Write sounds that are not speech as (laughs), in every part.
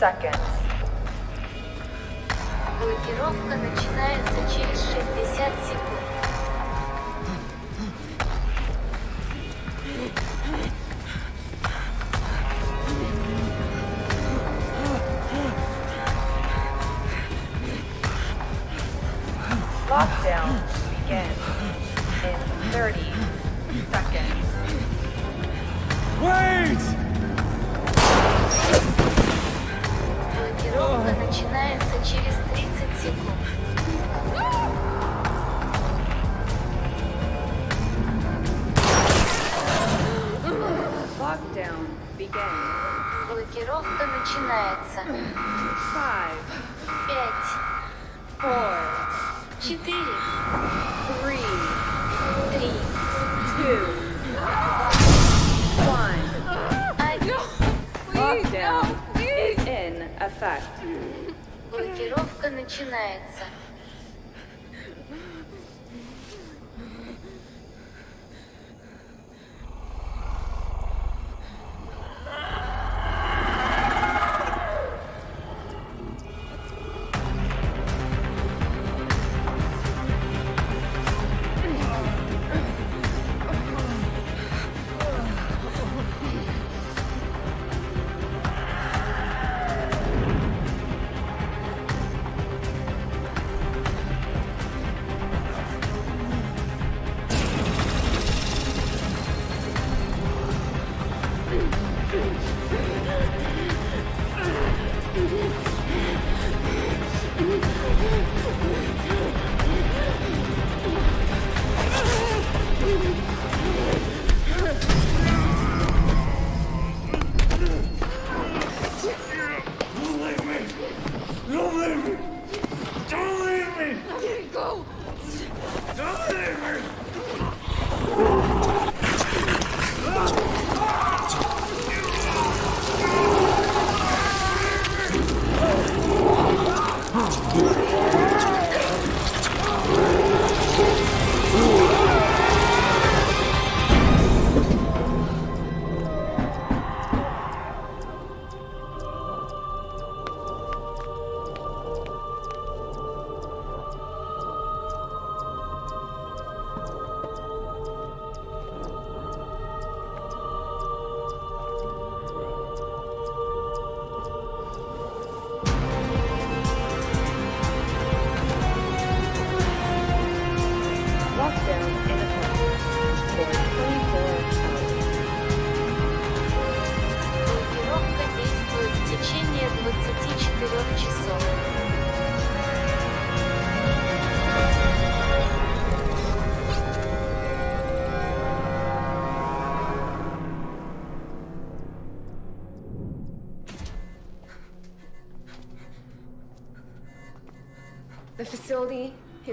seconds.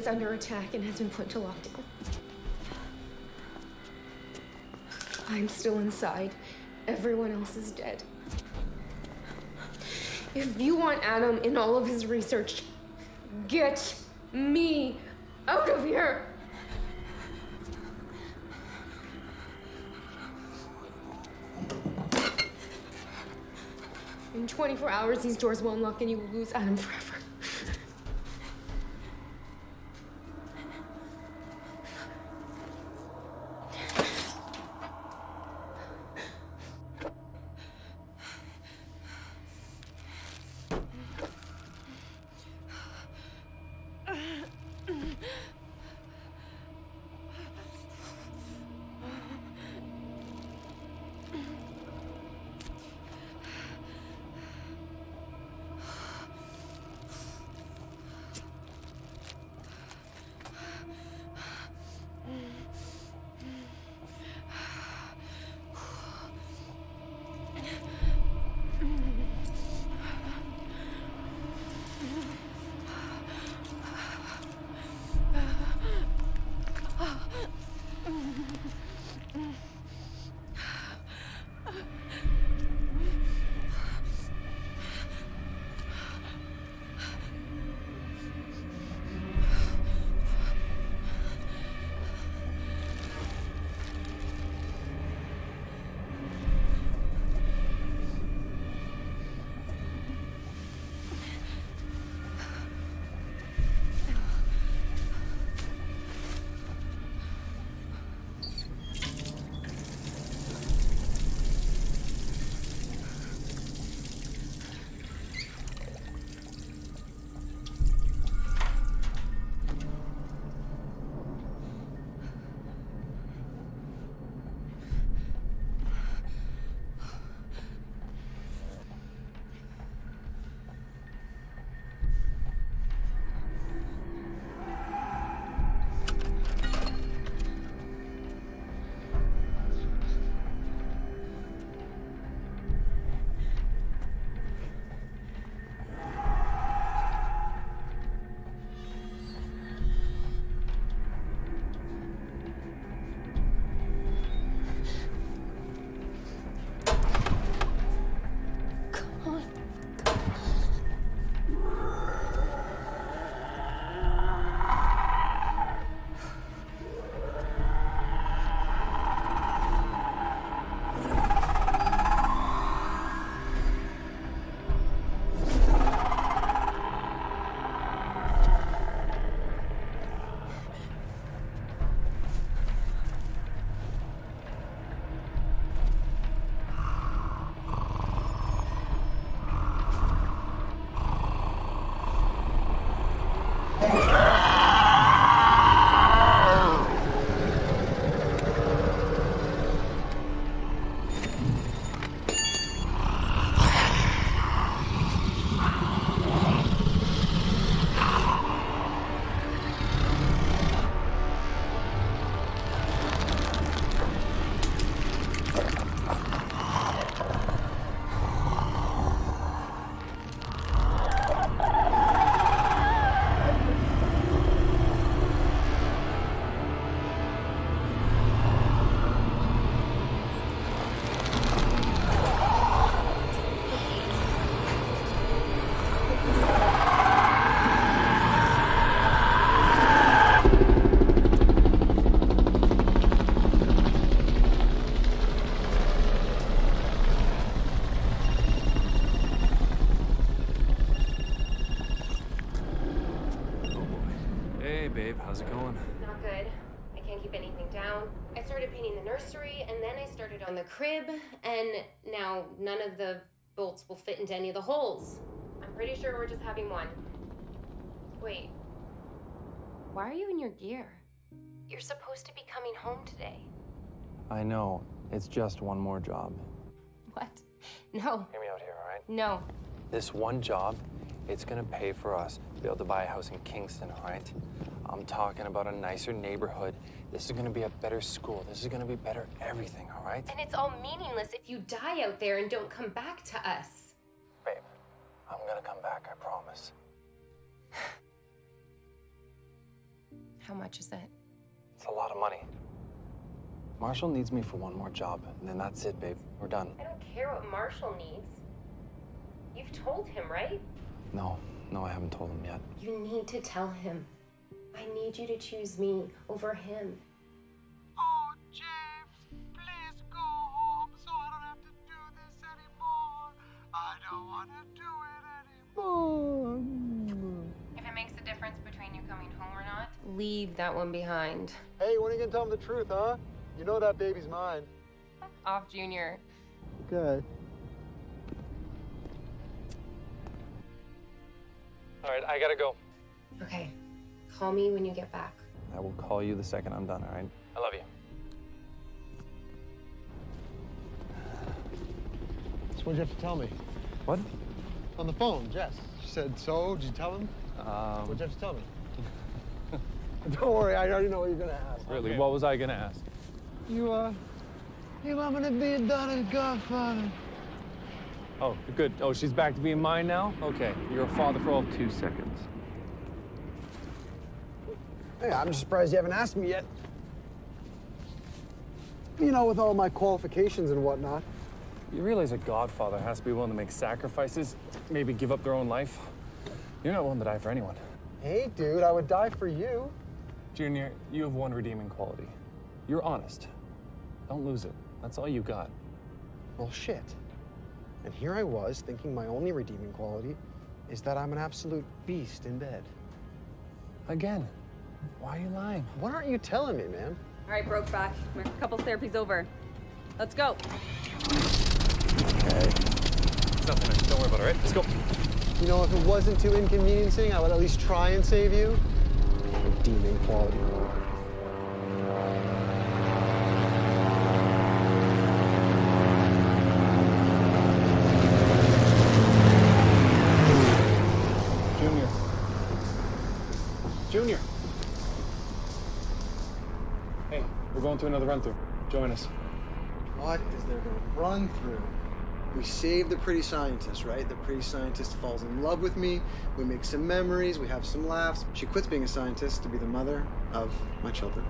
Under attack and has been put to lockdown. I'm still inside. Everyone else is dead. If you want Adam in all of his research, get me out of here! In 24 hours, these doors will unlock and you will lose Adam forever. Crib, and now none of the bolts will fit into any of the holes. I'm pretty sure we're just having one. Wait. Why are you in your gear? You're supposed to be coming home today. I know. It's just one more job. What? No, Hear me out here, all right? no. This one job, it's gonna pay for us to be able to buy a house in Kingston, all right? I'm talking about a nicer neighborhood. This is gonna be a better school. This is gonna be better everything, all right? And it's all meaningless if you die out there and don't come back to us. Babe, I'm gonna come back, I promise. (sighs) How much is it? It's a lot of money. Marshall needs me for one more job, and then that's it, babe. We're done. I don't care what Marshall needs. You've told him, right? No, no, I haven't told him yet. You need to tell him. I need you to choose me over him. Oh, James, please go home so I don't have to do this anymore. I don't want to do it anymore. If it makes a difference between you coming home or not, leave that one behind. Hey, when are you gonna tell him the truth, huh? You know that baby's mine. Fuck off, Junior. Okay. All right, I gotta go. Okay. Call me when you get back. I will call you the second I'm done, all right? I love you. So what'd you have to tell me? What? On the phone, Jess. She said, so, did you tell him? Um, What'd you have to tell me? (laughs) don't worry, I already know what you're gonna ask. really, what was I gonna ask? You, uh, you want me to be a daughter godfather? Oh, good. Oh, she's back to being mine now? Okay, you're a father for all two seconds. Hey, I'm just surprised you haven't asked me yet. You know, with all my qualifications and whatnot. You realize a godfather has to be willing to make sacrifices, maybe give up their own life? You're not willing to die for anyone. Hey, dude, I would die for you. Junior, you have one redeeming quality. You're honest. Don't lose it. That's all you got. Well, shit. And here I was thinking my only redeeming quality is that I'm an absolute beast in bed. Again, why are you lying? What aren't you telling me, man? All right, Brokeback. We're a couples therapy's over. Let's go. It's nothing. Don't worry about it, all right? Let's go. You know, if it wasn't too inconveniencing, I would at least try and save you. Redeeming quality. Going through another run through. Join us. What is there to run through? We save the pretty scientist, right? The pretty scientist falls in love with me. We make some memories. We have some laughs. She quits being a scientist to be the mother of my children.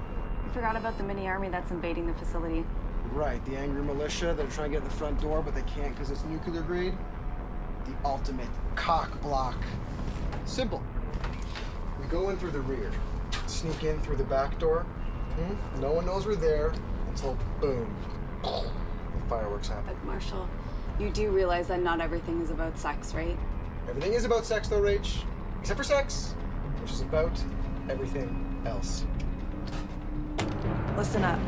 You forgot about the mini army that's invading the facility. Right, the angry militia. that are trying to get in the front door, but they can't because it's nuclear grade. The ultimate cock block. Simple. We go in through the rear, sneak in through the back door. Hmm? No one knows we're there until boom, the fireworks happen. But Marshall, you do realize that not everything is about sex, right? Everything is about sex, though, Rach, except for sex, which is about everything else. Listen up.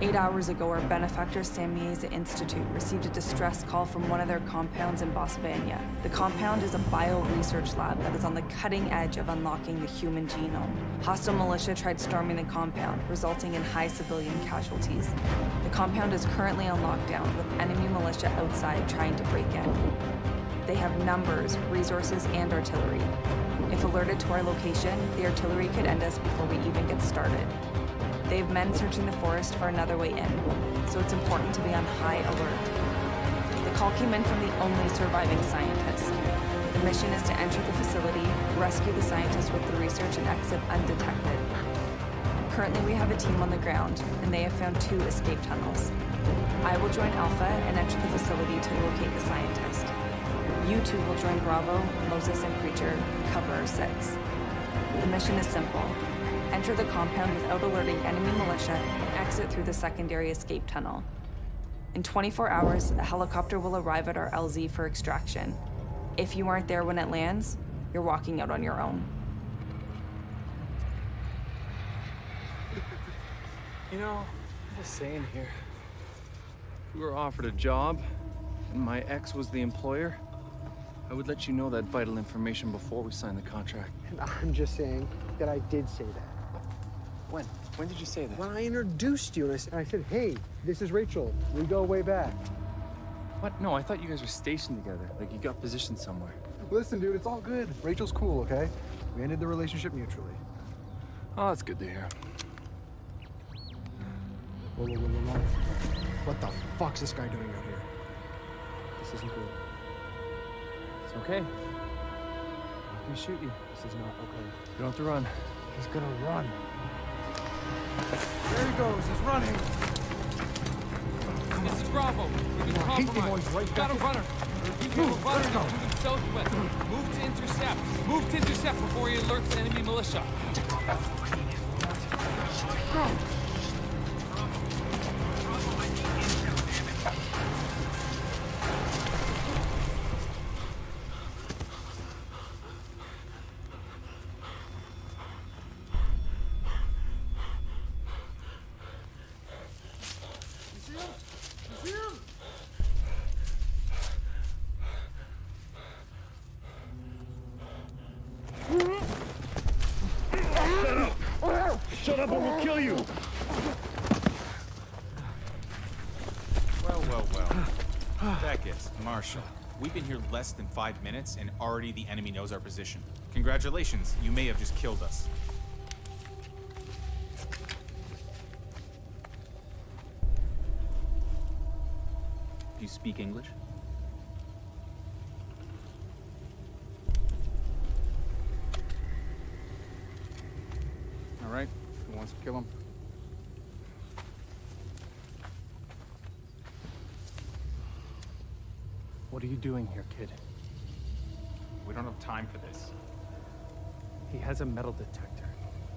Eight hours ago, our benefactor San Miese Institute received a distress call from one of their compounds in Bosvania. The compound is a bio research lab that is on the cutting edge of unlocking the human genome. Hostile militia tried storming the compound, resulting in high civilian casualties. The compound is currently on lockdown, with enemy militia outside trying to break in. They have numbers, resources, and artillery. If alerted to our location, the artillery could end us before we even get started. They have men searching the forest for another way in, so it's important to be on high alert. The call came in from the only surviving scientist. The mission is to enter the facility, rescue the scientist with the research, and exit undetected. Currently, we have a team on the ground, and they have found two escape tunnels. I will join Alpha and enter the facility to locate the scientist. You two will join Bravo, Moses, and Preacher, cover 6. The mission is simple. Enter the compound without alerting enemy militia and exit through the secondary escape tunnel. In 24 hours, a helicopter will arrive at our LZ for extraction. If you aren't there when it lands, you're walking out on your own. (laughs) You know, I'm just saying here. If we were offered a job and my ex was the employer, I would let you know that vital information before we signed the contract. And (laughs) I'm just saying that I did say that. When? When did you say that? When I introduced you and I said, hey, this is Rachel. We go way back. What? No, I thought you guys were stationed together. Like you got positioned somewhere. Listen, dude, it's all good. Rachel's cool, okay? We ended the relationship mutually. Oh, that's good to hear. Whoa, whoa, whoa, whoa, whoa. What the fuck's this guy doing out here? This isn't good. It's okay. Me shoot you. This is not okay. You don't have to run. He's gonna run. There he goes. He's running. This is Bravo. We've been I hate the compromised. right got a runner. A runner now moving southwest. Move to intercept. Move to intercept before he alerts enemy militia. Shut up or we'll kill you! Well, well, well. Beckett, Marshall, we've been here less than five minutes and already the enemy knows our position. Congratulations, you may have just killed us. Do you speak English? All right, who wants to kill him? What are you doing here, kid? We don't have time for this. He has a metal detector.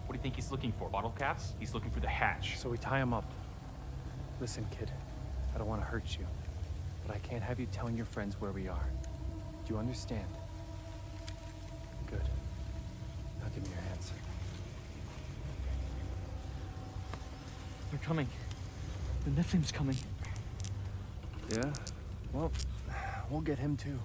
What do you think he's looking for? Bottle caps? He's looking for the hatch. So we tie him up. Listen, kid, I don't want to hurt you, but I can't have you telling your friends where we are. Do you understand? Good. Now give me your hands. They're coming. The Nephilim's coming. Yeah? Well, we'll get him too.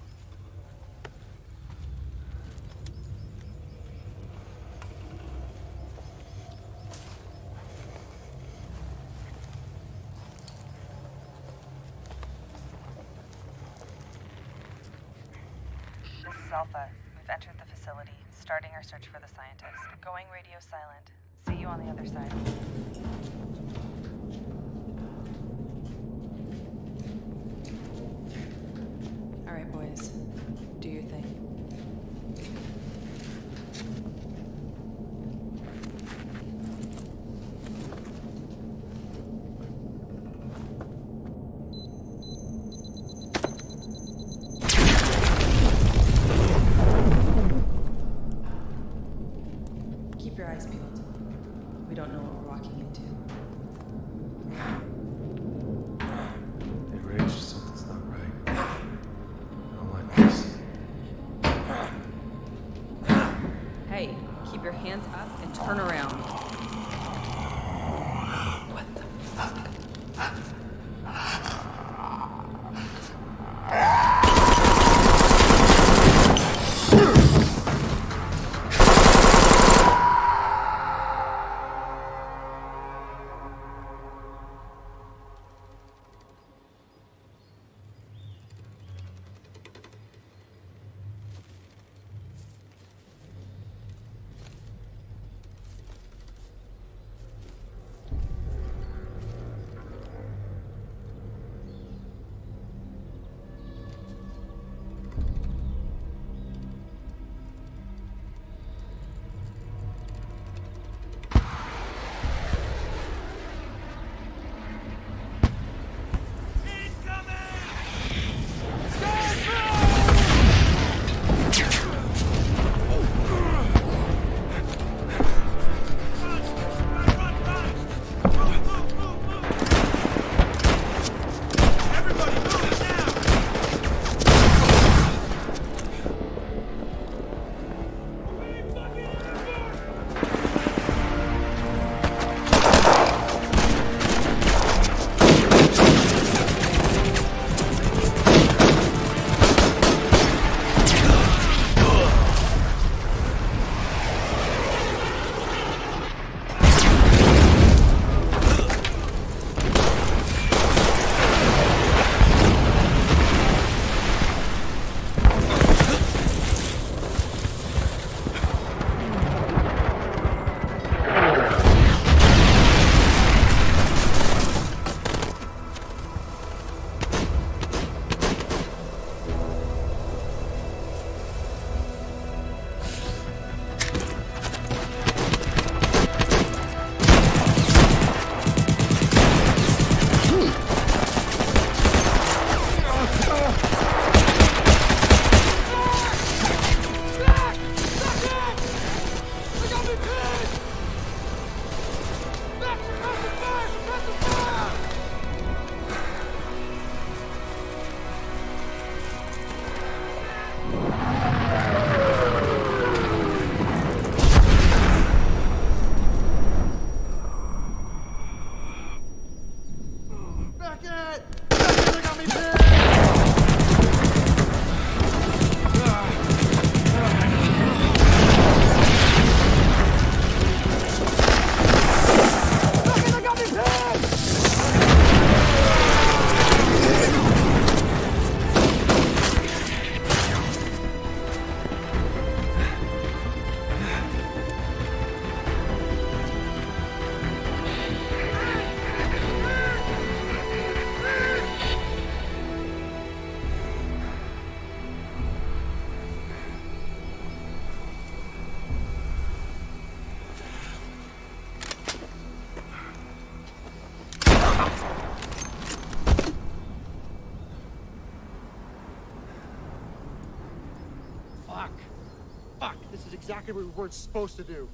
Exactly what we weren't supposed to do.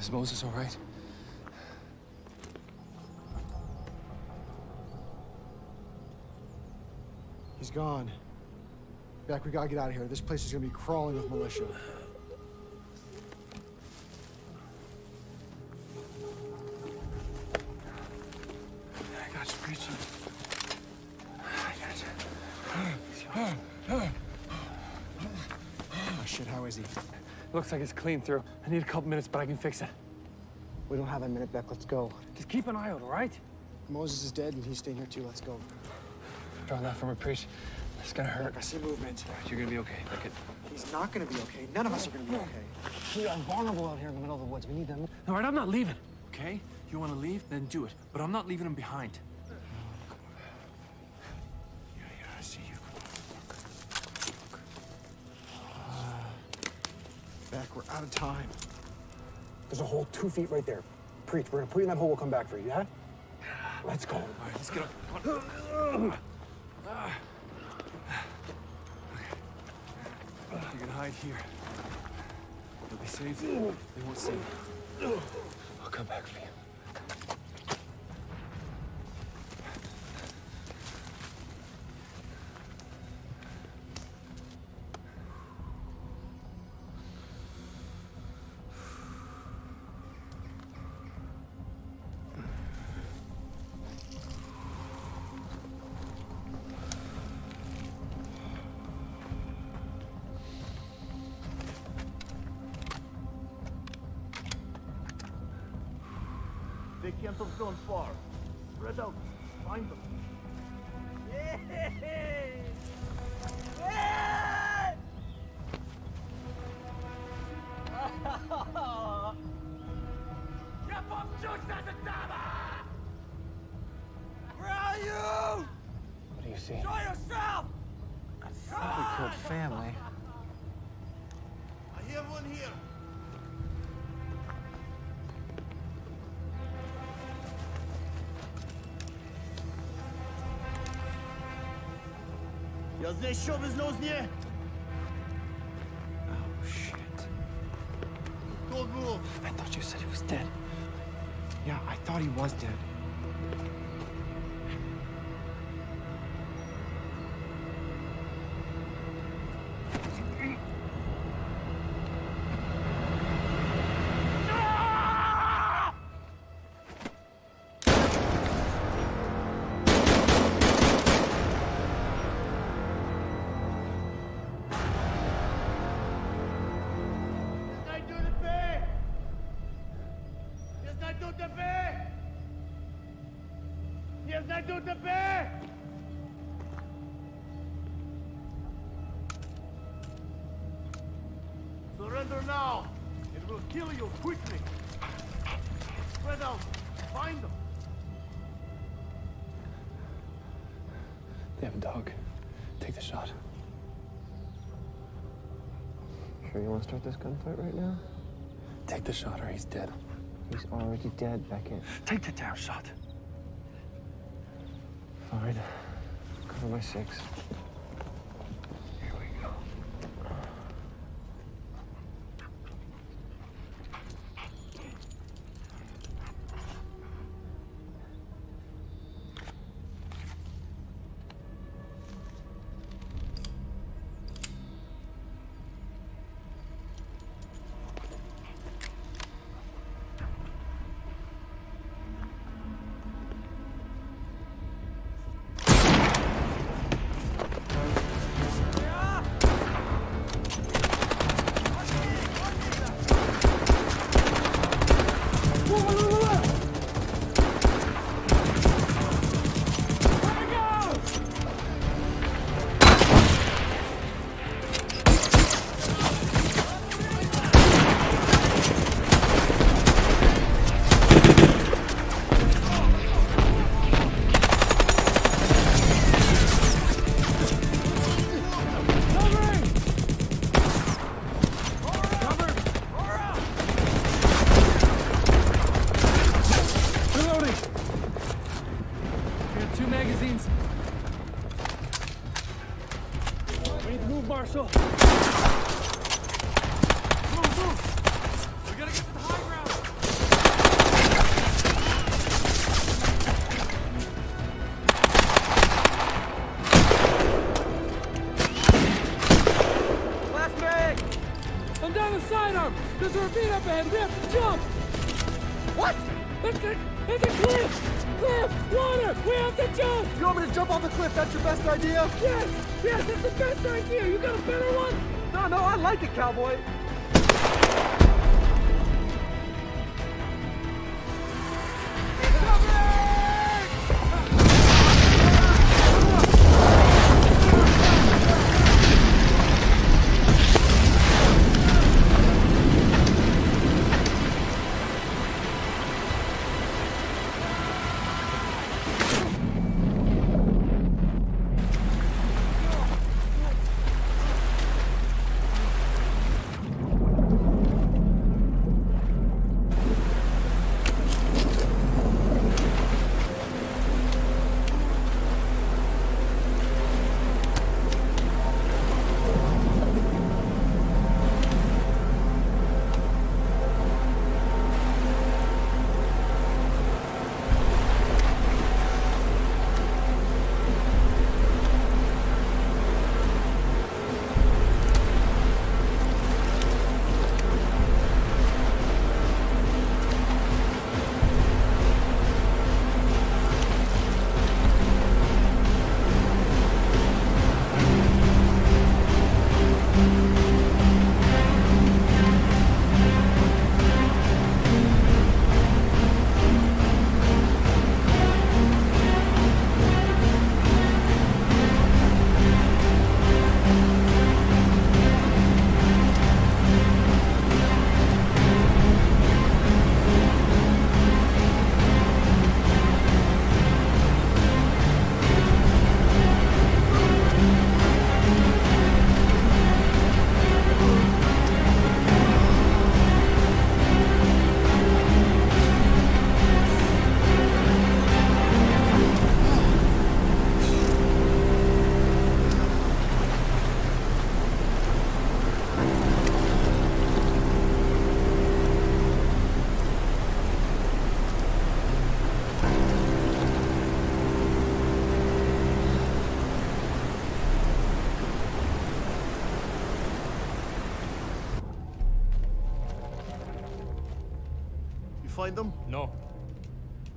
Is Moses all right? He's gone. Beck, we gotta get out of here. This place is gonna be crawling with militia. Like it's clean through. I need a couple minutes, but I can fix it. We don't have a minute, Beck. Let's go. Just keep an eye out, all right? Moses is dead and he's staying here too. Let's go. Draw that from a priest. It's gonna hurt. I see movement. You're gonna be okay. Look. He's not gonna be okay. None of us are gonna be okay. We are vulnerable out here in the middle of the woods. We need them. All right, I'm not leaving. Okay? You want to leave? Then do it. But I'm not leaving him behind. We're out of time. There's a hole two feet right there. Preach, we're gonna put you in that hole, we'll come back for you, yeah? Let's go. All right, let's get up. You can hide here. You'll be safe. They won't see you. I'll come back for you. Have gone far. Я здесь що ви знов зні? It kill you quickly! Spread out! Find them! They have a dog. Take the shot. Sure you want to start this gunfight right now? Take the shot or he's dead. He's already dead, Beckett. Take the damn shot. Fine. Cover my six.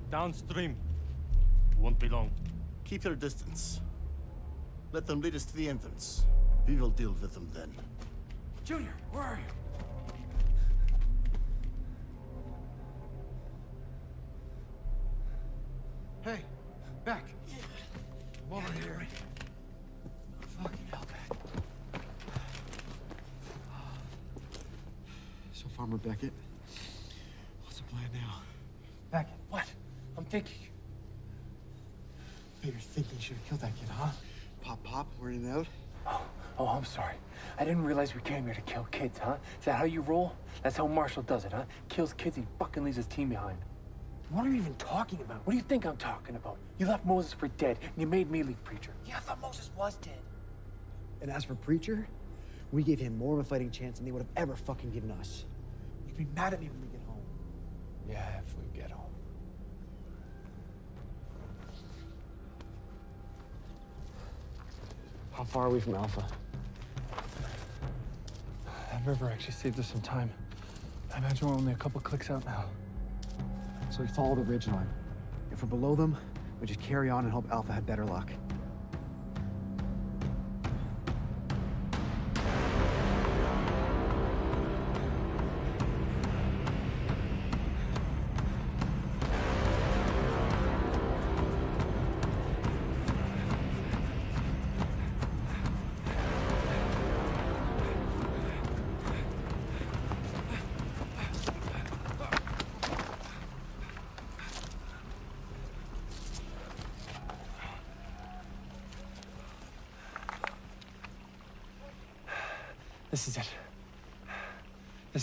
Downstream. Won't be long. Keep your distance. Let them lead us to the entrance. We will deal with them then. Junior, where are you? Hey, Beck. Come over here. Fucking hell, Beck. So, Farmer Beckett, what's the plan now? Beckett, what? I'm thinking. Peter thinking you should have killed that kid, huh? Pop, pop, we're in and out. Oh, oh, I'm sorry. I didn't realize we came here to kill kids, huh? Is that how you roll? That's how Marshall does it, huh? Kills kids, he fucking leaves his team behind. What are you even talking about? What do you think I'm talking about? You left Moses for dead, and you made me leave Preacher. Yeah, I thought Moses was dead. And as for Preacher, we gave him more of a fighting chance than they would have ever fucking given us. You can be mad at me when we get home. Yeah, if we get home. How far are we from Alpha? That river actually saved us some time. I imagine we're only a couple clicks out now. So we follow the ridge line. If we're below them, we just carry on and hope Alpha had better luck.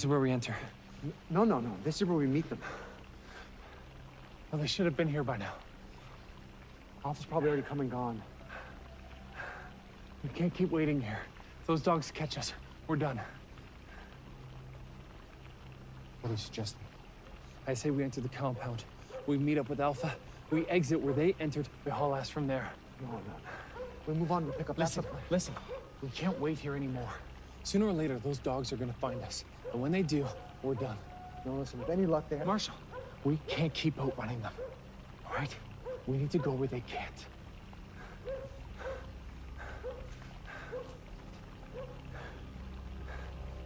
Is where we enter. No, no, no. This is where we meet them. Well, they should have been here by now. Alpha's probably already come and gone. We can't keep waiting here. If those dogs catch us, we're done. What are you suggesting? I say we enter the compound. We meet up with Alpha. We exit where they entered. We haul ass from there. No, no. We move on. We pick up. Listen, listen. We can't wait here anymore. Sooner or later, those dogs are gonna find us. And when they do, we're done. No, listen. With any luck, there. Marshall, we can't keep outrunning them. All right? We need to go where they can't.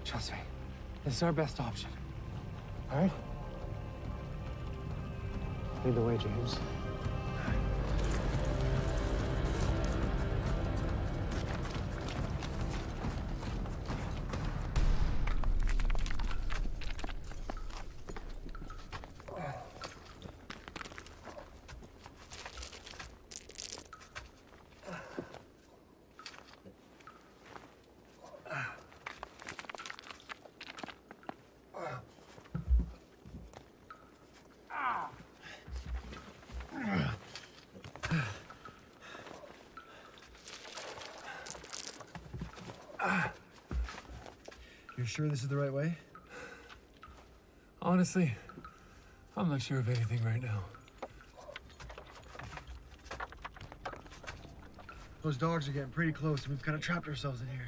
Trust me, this is our best option. All right? Lead the way, James. Sure this is the right way? Honestly, I'm not sure of anything right now. Those dogs are getting pretty close, and we've kind of trapped ourselves in here.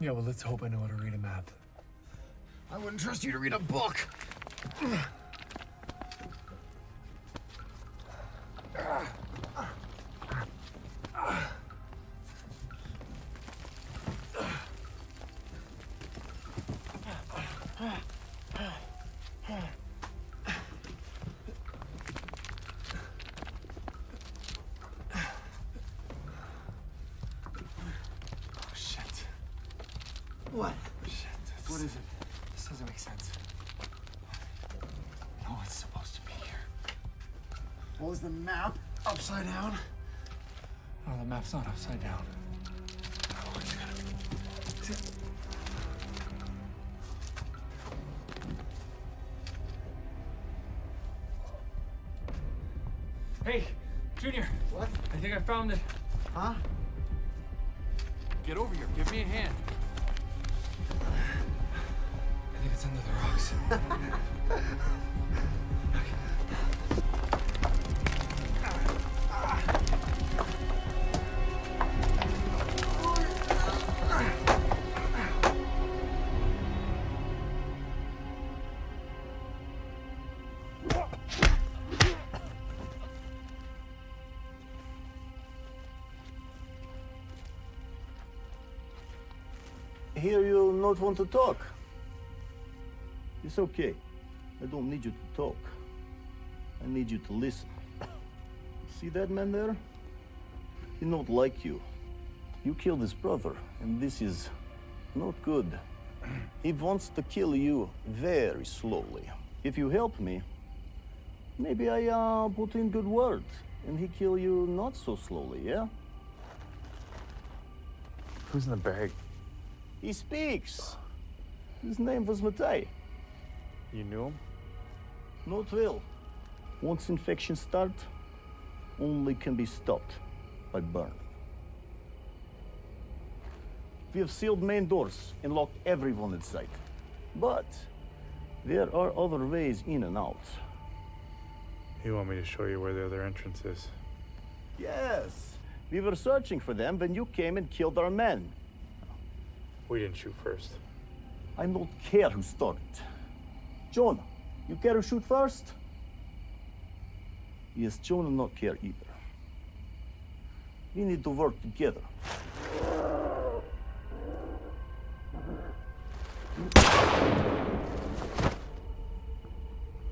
Yeah, well, let's hope I know how to read a map. I wouldn't trust you to read a book. No, the map's not upside down. Oh, it's gotta be. Hey, Junior. What? I think I found it. Huh? Get over here. Give me a hand. I think it's under the rocks. (laughs) Not want to talk. It's okay. I don't need you to talk. I need you to listen. (coughs) See that man there? He not like you. You killed his brother, and this is not good. (coughs) He wants to kill you very slowly. If you help me, maybe I uh, put in good word, and he kill you not so slowly, yeah? Who's in the bag? He speaks. His name was Matai. You knew him? Not well. Once infection start, only can be stopped by burn. We have sealed main doors and locked everyone inside. But there are other ways in and out. You want me to show you where the other entrance is? Yes, we were searching for them when you came and killed our men. We didn't shoot first. I don't care who started. John, you care to shoot first? Yes, Jonah not care either. We need to work together.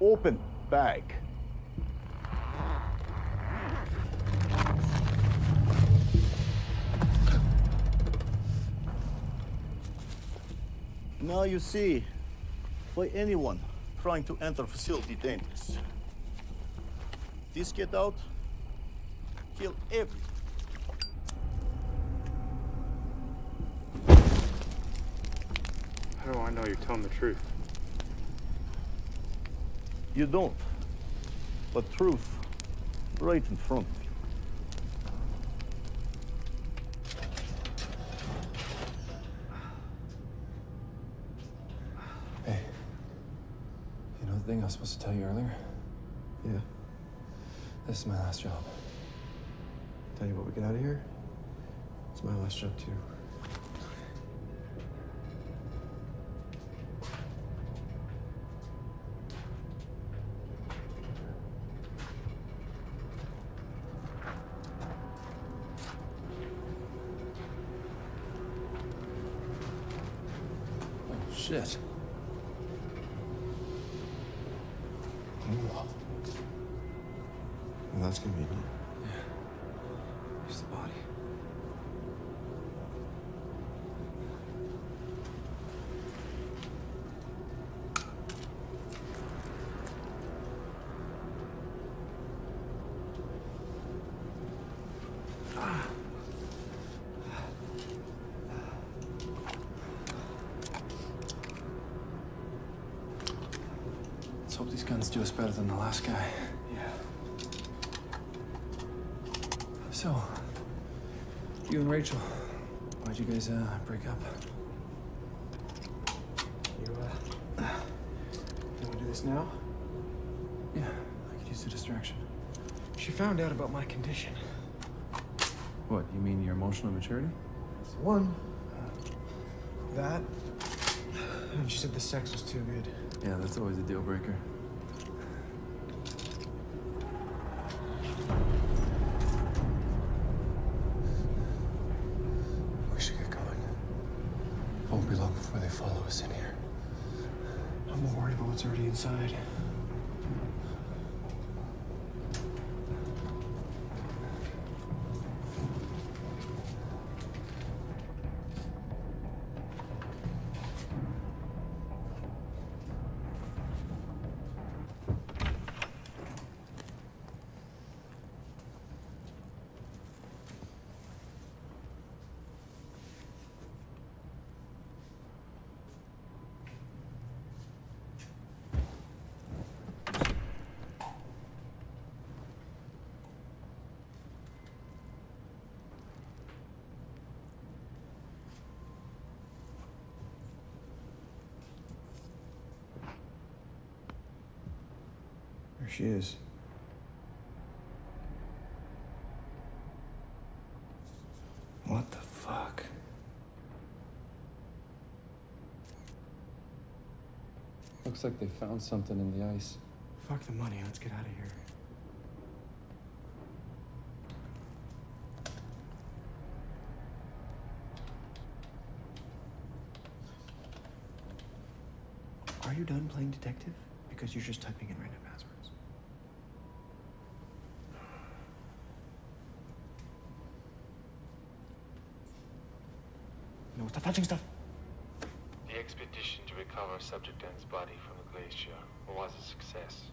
Open bag. Now you see why anyone trying to enter facility dangerous. This get out, kill everyone. How do I know you're telling the truth? You don't. But truth, right in front of you. thing I was supposed to tell you earlier? Yeah. This is my last job. Tell you what, we get out of here. It's my last job too. Rachel, why'd you guys uh, break up? You, uh. You wanna do this now? Yeah, I could use the distraction. She found out about my condition. What, you mean your emotional maturity? That's the one. That. And she said the sex was too good. Yeah, that's always a deal breaker. We should get going. Won't be long before they follow us in here. I'm more worried about what's already inside. There she is. What the fuck? Looks like they found something in the ice. Fuck the money. Let's get out of here. Are you done playing detective? Because you're just typing in random passwords. No, stop touching stuff. The expedition to recover Subject N's body from the glacier was a success,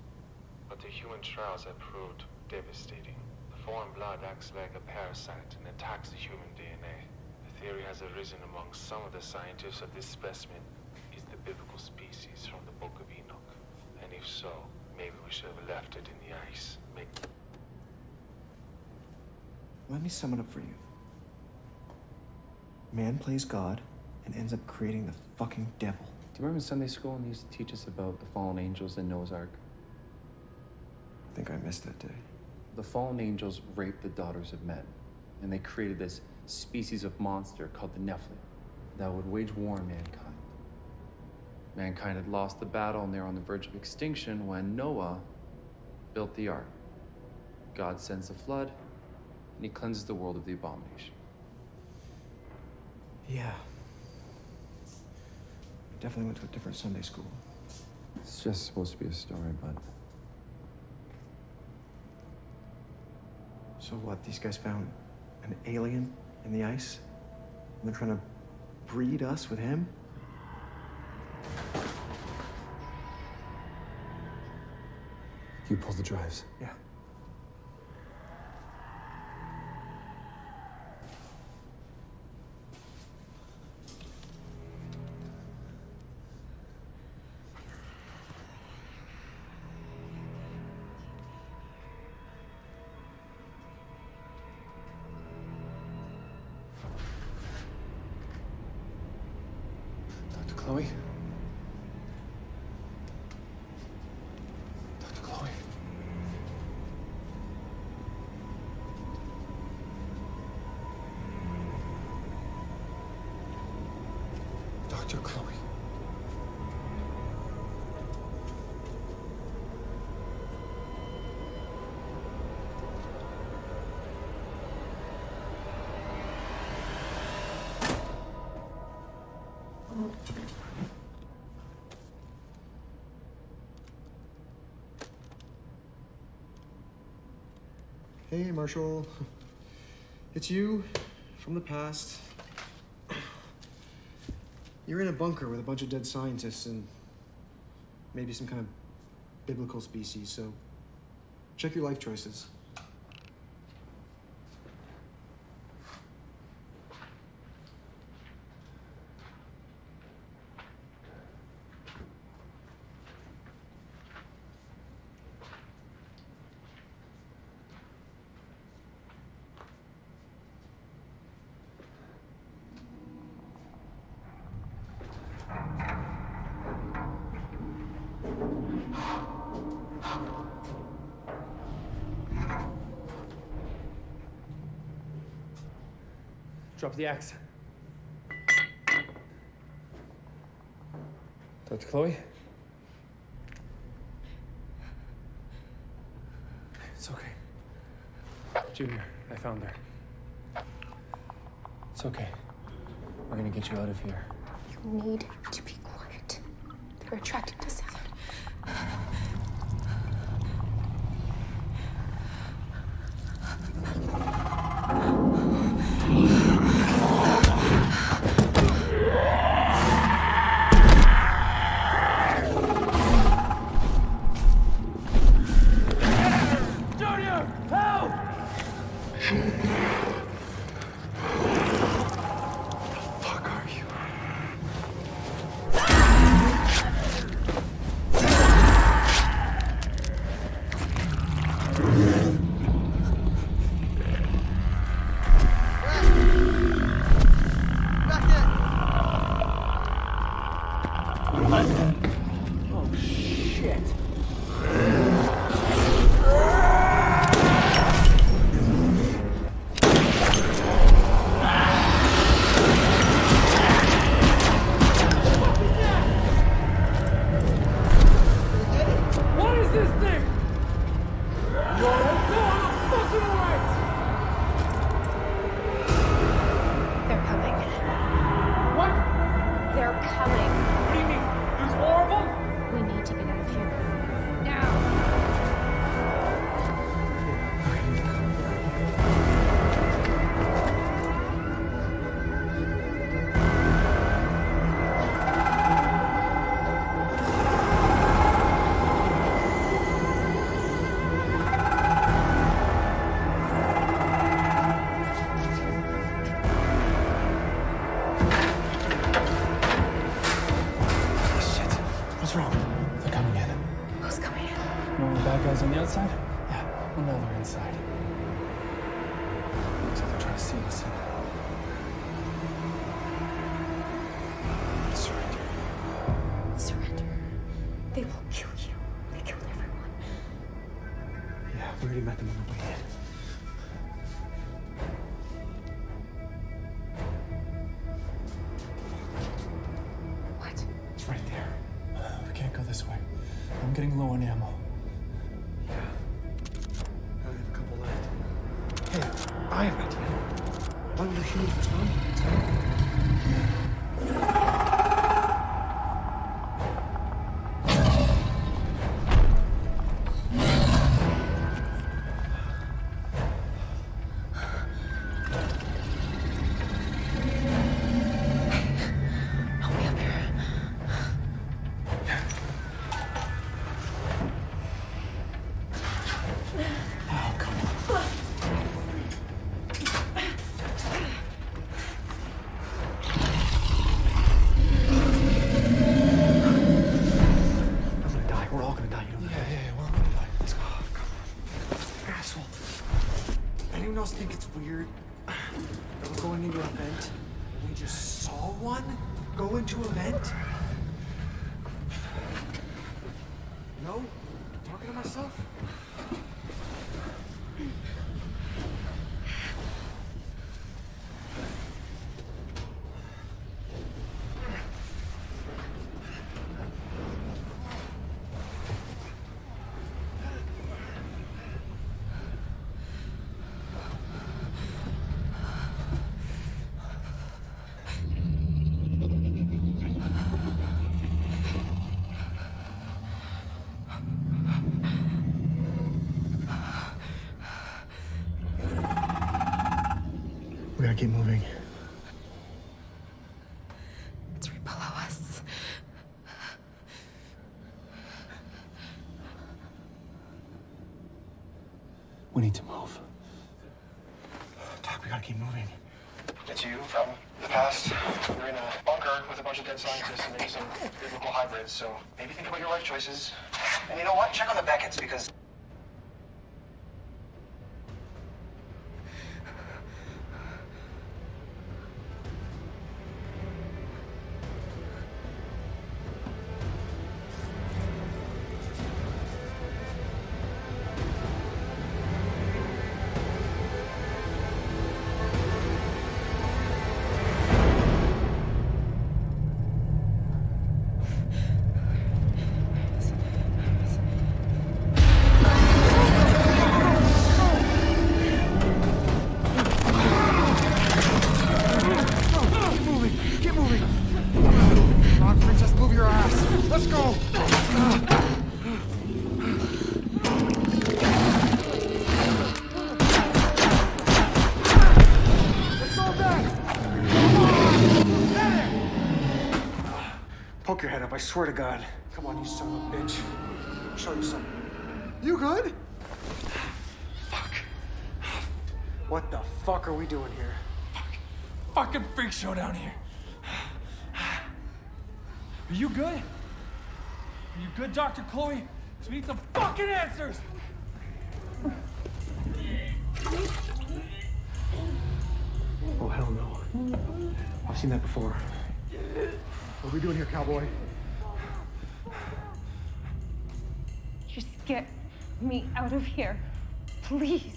but the human trials have proved devastating. The foreign blood acts like a parasite and attacks the human DNA. The theory has arisen among some of the scientists that this specimen is the biblical species from the Book of Enoch. And if so, maybe we should have left it in the ice. Make Let me sum it up for you. Man plays God and ends up creating the fucking devil. Do you remember in Sunday school when they used to teach us about the fallen angels in Noah's Ark? I think I missed that day. The fallen angels raped the daughters of men, and they created this species of monster called the Nephilim that would wage war on mankind. Mankind had lost the battle and they were on the verge of extinction when Noah built the ark. God sends the flood, and he cleanses the world of the abomination. Yeah. Definitely went to a different Sunday school. It's just supposed to be a story, but So what? These guys found an alien in the ice? And they're trying to breed us with him? you pulled the drives. Yeah. Chloe. Hey, Marshall. (laughs) It's you from the past. You're in a bunker with a bunch of dead scientists and maybe some kind of biblical species, so check your life choices. the accent. Dr. Chloe? It's okay. Junior, I found her. It's okay. We're gonna get you out of here. You need to be quiet. They're attracted one We need to move. Doc, we gotta keep moving. It's you from the past. You're in a bunker with a bunch of dead scientists and maybe some biblical hybrids, so maybe think about your life choices. And you know what? Check on the Beckett's because I swear to God. Come on, you son of a bitch. I'll show you something. You good? Fuck. What the fuck are we doing here? Fucking freak show down here. Are you good? Are you good, Dr. Chloe? 'Cause we need some fucking answers! Oh, hell no. I've seen that before. What are we doing here, cowboy? Get me out of here. Please.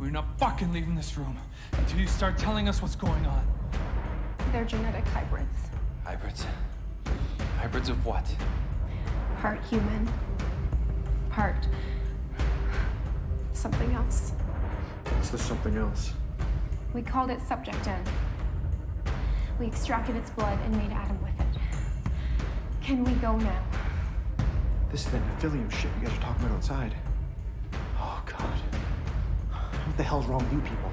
We're not fucking leaving this room until you start telling us what's going on. They're genetic hybrids. Hybrids. Hybrids of what? Part human, part something else. What's the something else? We called it Subject N. We extracted its blood and made Adam with it. Can we go now? This is that Nephilium shit you guys are talking about outside. Oh, God. What the hell's wrong with you people?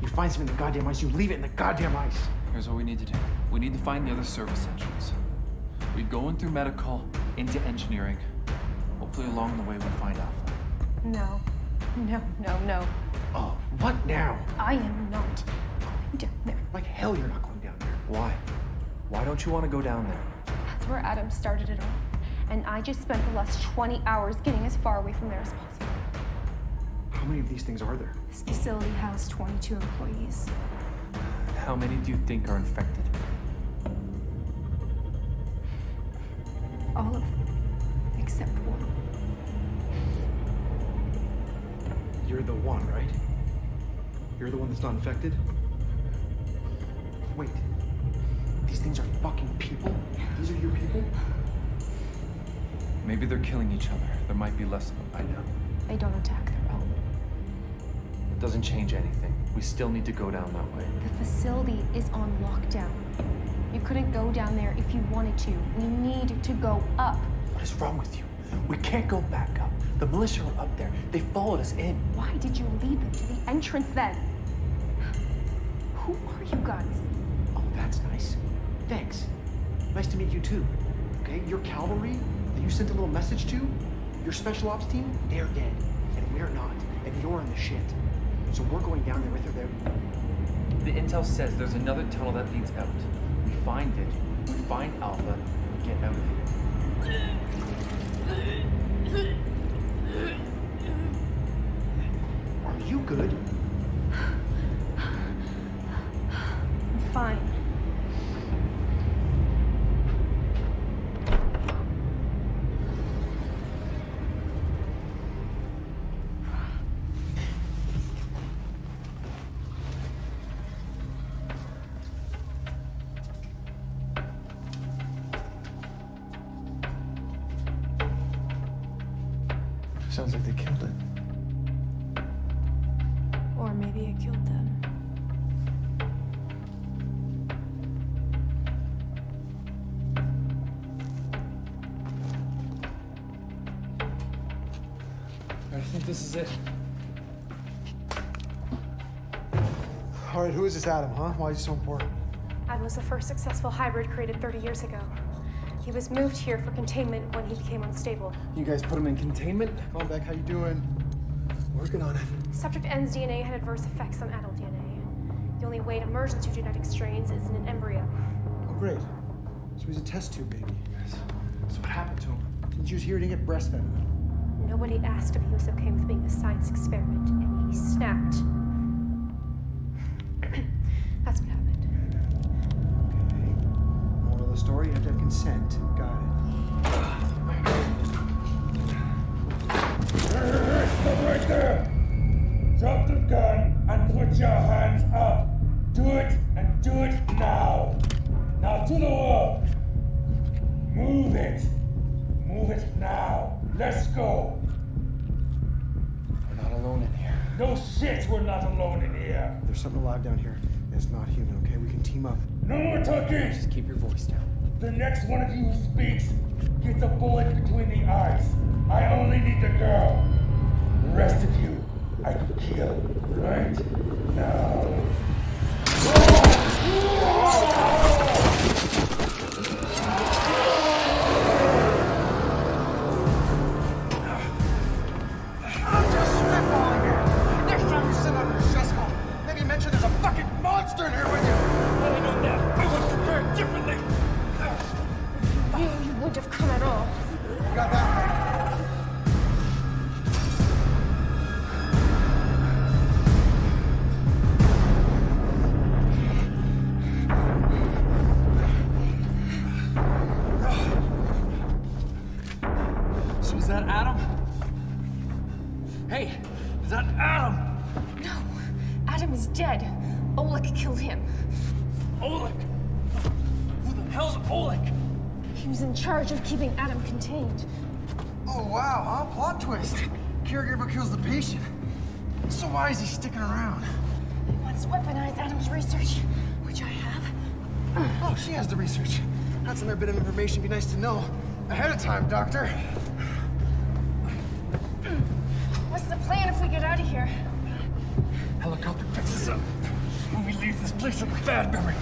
You find something in the goddamn ice, you leave it in the goddamn ice. Here's what we need to do. We need to find the other service entrance. We go in through medical, into engineering. Hopefully along the way we find Alpha. No. No, no, no. Oh, what now? I am not going down there. Like hell you're not going down there. Why? Why don't you want to go down there? That's where Adam started it all. And I just spent the last 20 hours getting as far away from there as possible. How many of these things are there? This facility has 22 employees. How many do you think are infected? All of them, except one. You're the one, right? You're the one that's not infected? Wait. These things are fucking people? These are your people? Maybe they're killing each other. There might be less of them by now. They don't attack their own. It doesn't change anything. We still need to go down that way. The facility is on lockdown. You couldn't go down there if you wanted to. We need to go up. What is wrong with you? We can't go back up. The militia are up there. They followed us in. Why did you lead them to the entrance then? Who are you guys? Oh, that's nice. Thanks. Nice to meet you too. Okay, your cavalry that you sent a little message to, your special ops team, they're dead. And we're not. And you're in the shit. So we're going down there with her there. The intel says there's another tunnel that leads out. We find it, we find Alpha, we get out of here. Who is this Adam, huh? Why is he so important? Adam was the first successful hybrid created 30 years ago. He was moved here for containment when he became unstable. You guys put him in containment? Come on, Beck, how you doing? Working on it. Subject N's DNA had adverse effects on adult DNA. The only way to merge the two genetic strains is in an embryo. Oh, great. So he's a test tube baby. Yes. So what happened to him? Didn't you just hear he didn't get breastfed? Nobody asked if he was okay with being a science experiment, and he snapped. No shit, we're not alone in here. There's something alive down here. It's not human, okay? We can team up. No more talking. Just keep your voice down. The next one of you who speaks gets a bullet between the eyes. I only need the girl. The rest of you, I could kill right now. Why is he sticking around? He wants to weaponize Adam's research, which I have. Oh, she has the research. That's another bit of information be nice to know. Ahead of time, Doctor. What's the plan if we get out of here? Helicopter picks us up when we leave this place of bad memory.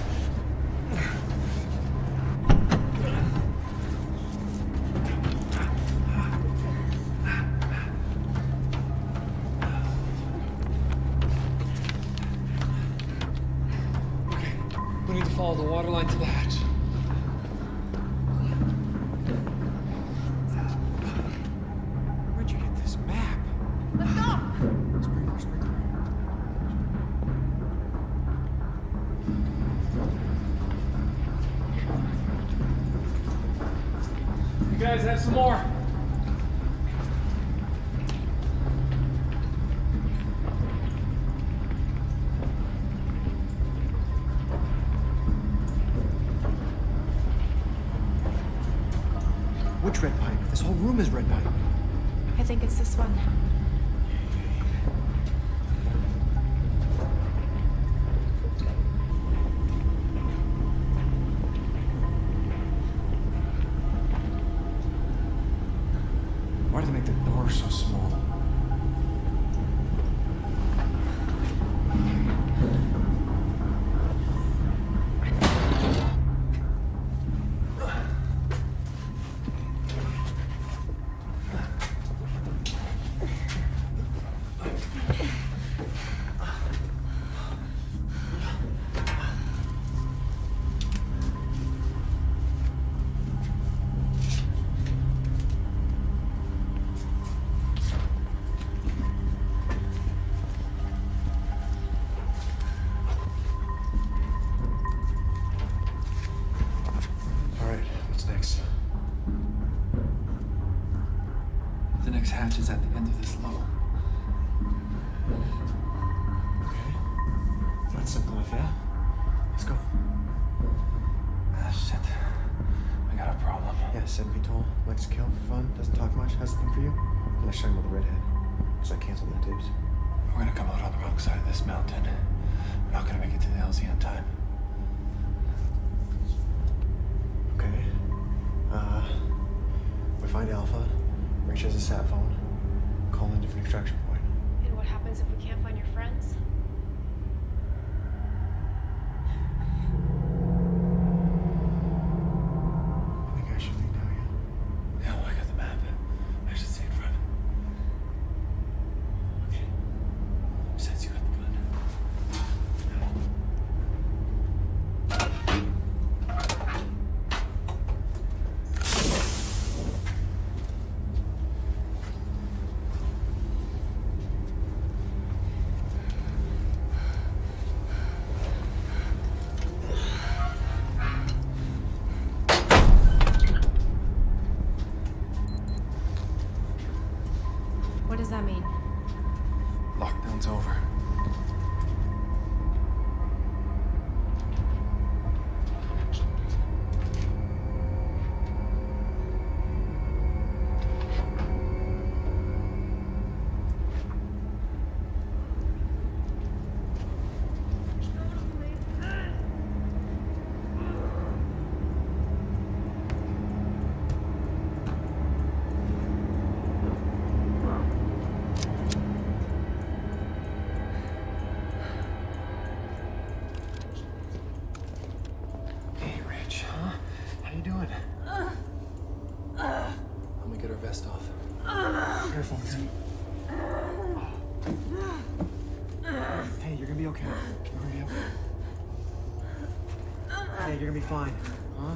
Fine. Huh?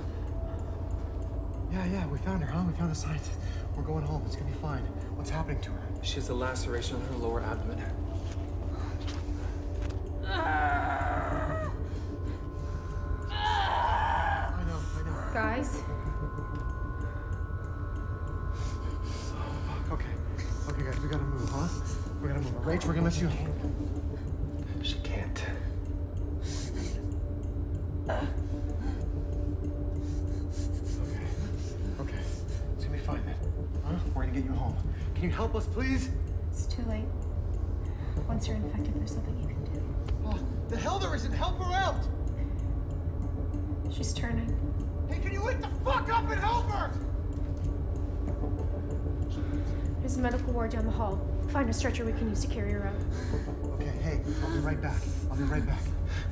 Yeah, yeah, we found her, huh? We found the scientist. We're going home. It's gonna be fine. What's happening to her? She has a laceration on her lower abdomen. I know, I know. Guys, (sighs) Okay. Okay, guys, we gotta move, huh? We gotta move. Rach, we're gonna let you. She can't. Uh. We're gonna get you home. Can you help us, please? it's too late. Once you're infected, there's nothing you can do. Oh, the hell there isn't. Help her out! She's turning. Hey, can you wake the fuck up and help her? There's a medical ward down the hall. Find a stretcher we can use to carry her out. Okay, hey, I'll be right back. I'll be right back.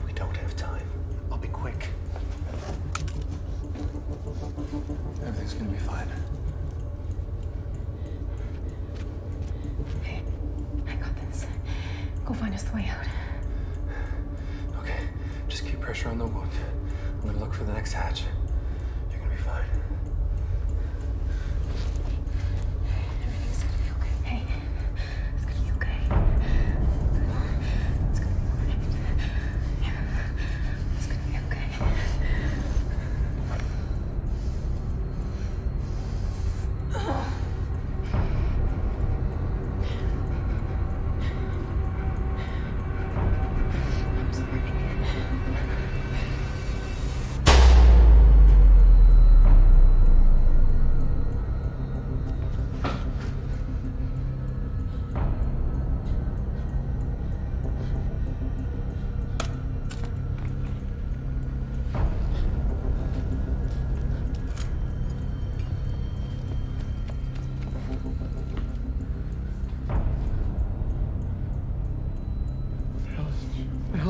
We don't have time. I'll be quick. Everything's gonna be fine. For the next hatch. You're gonna be fine.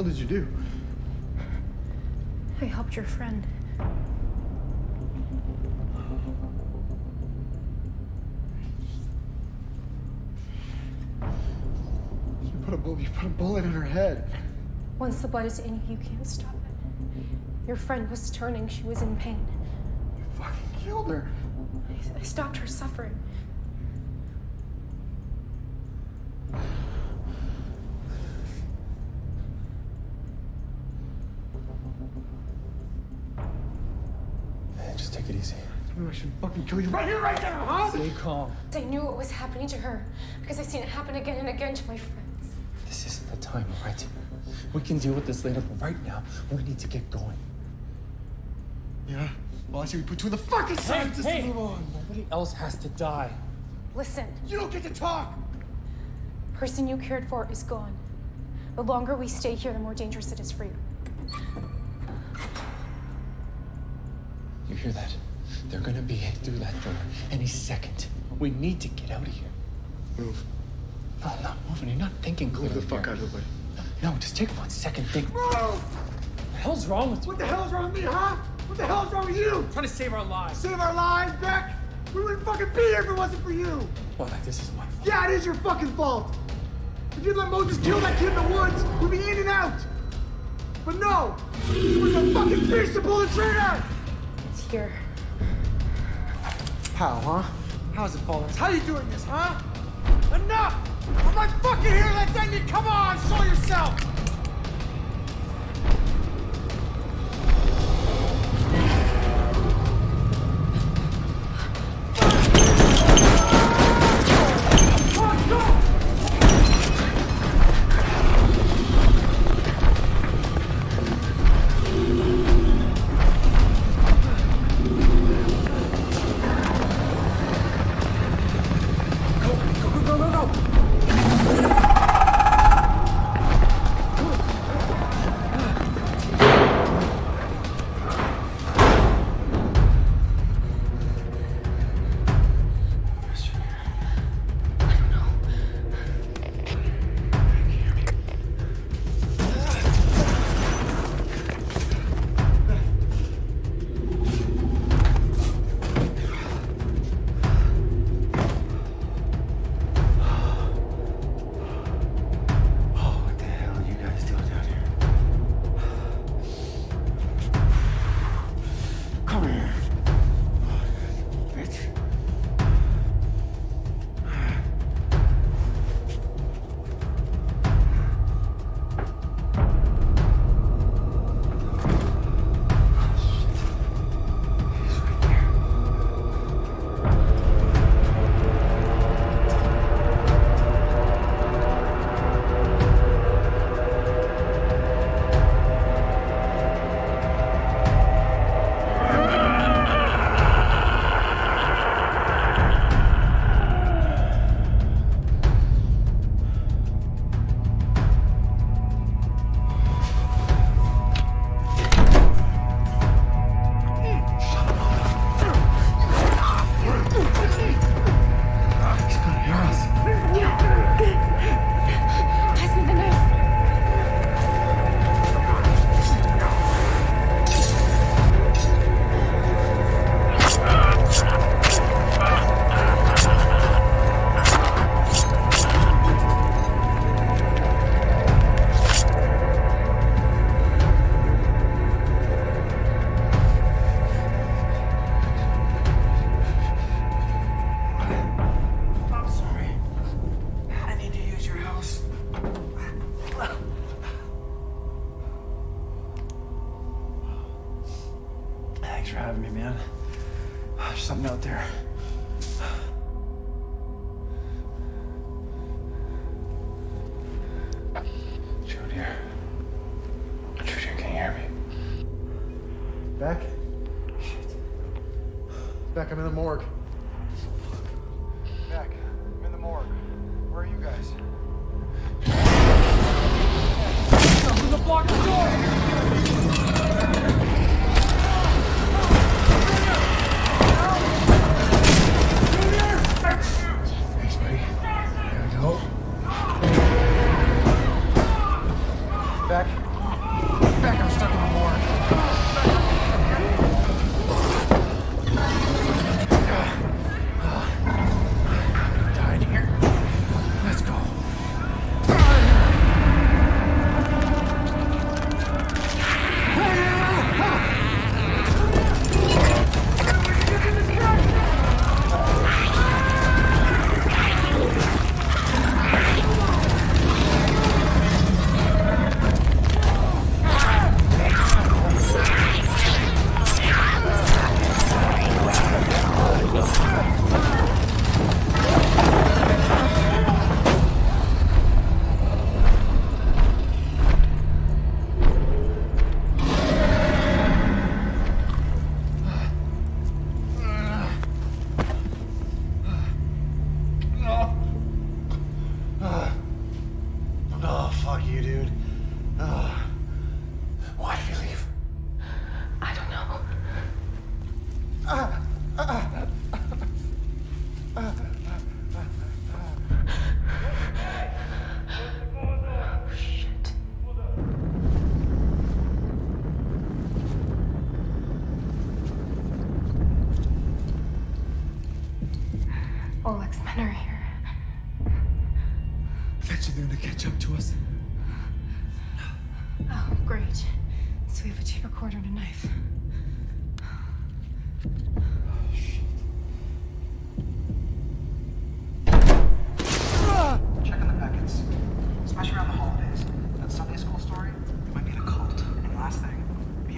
Hell did you do? I helped your friend. You put a bu- you put a bullet in her head. Once the blood is in you, you can't stop it. Your friend was turning. She was in pain. You fucking killed her. I- I stopped her suffering. Should fucking kill you right here, right now, huh? Stay calm. I knew what was happening to her because I've seen it happen again and again to my friends. This isn't the time, all right? We can deal with this later, but right now, we need to get going. Yeah. Well, I say we put two of the fucking scientists hey. to move on. Nobody else has to die. Listen, You don't get to talk. The person you cared for is gone. The longer we stay here, the more dangerous it is for you. You hear that? They're gonna be through that door any second. We need to get out of here. Move. No, I'm not moving. You're not thinking clearly. Move the fuck here. out of the way. No, just take one second. Think. Move! What the hell's wrong with you? What the hell's wrong with me, huh? What the hell's wrong with you? Trying to save our lives. Save our lives, Beck? We wouldn't fucking be here if it wasn't for you. Well, like, this is my fault. Yeah, it is your fucking fault. If you'd let Moses kill that kid in the woods, we'd be in and out. But no, you was a fucking bitch to pull the trigger. It's here. How, huh? How's it falling? How are you doing this, huh? Enough! I'm not fucking here. Let's end it. Come on, show yourself.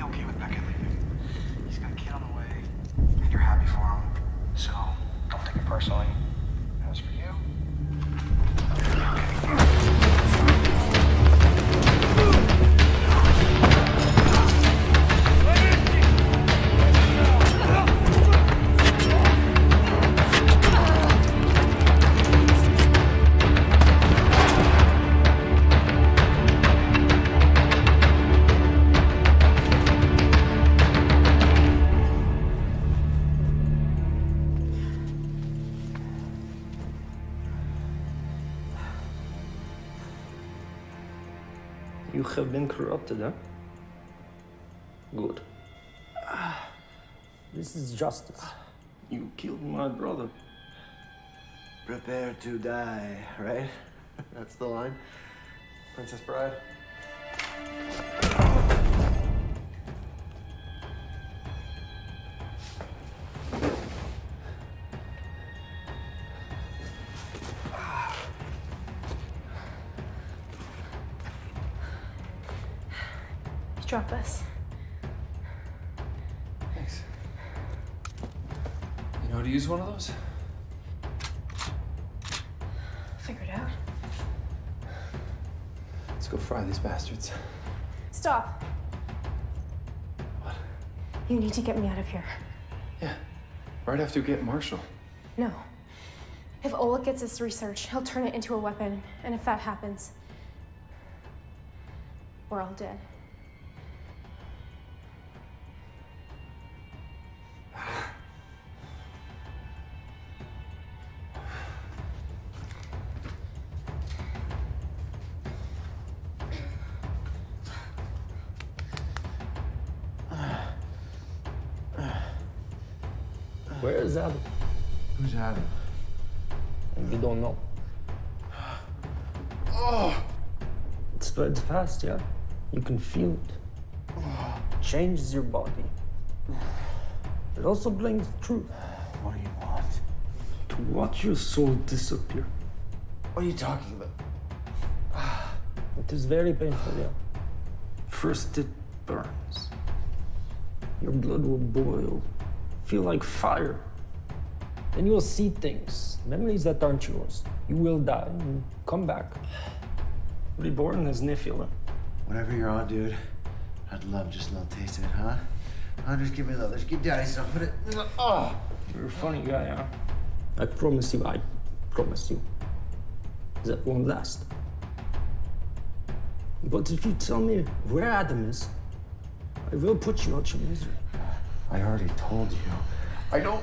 Okay with Becca leaving. He's got a kid on the way, and you're happy for him. So, don't take it personally. Been corrupted, huh? Good. This is justice. You killed my brother. prepare to die, right? (laughs) That's the line. Princess Bride. Use one of those? Figure it out. Let's go fry these bastards. Stop. What? You need to get me out of here. Yeah. Right after we get Marshall. No. If Oleg gets this research, he'll turn it into a weapon. And if that happens, we're all dead. Adam? Who's Adam? You don't know. Oh! It spreads fast, yeah? You can feel it. Oh! Changes your body. It also brings truth. What do you want? To watch your soul disappear. What are you talking about? (sighs) It is very painful, yeah. First it burns. Your blood will boil, feel like fire. Then you will see things, memories that aren't yours. You will die and come back. Reborn as Nephilim. Whatever you're on, dude, I'd love just a little taste of it, huh? Huh? Just give me a little. Just give daddy some. Put it. Oh. You're a funny guy, huh? I promise you, I promise you. That won't last. But if you tell me where Adam is, I will put you out your misery. I already told you. I don't.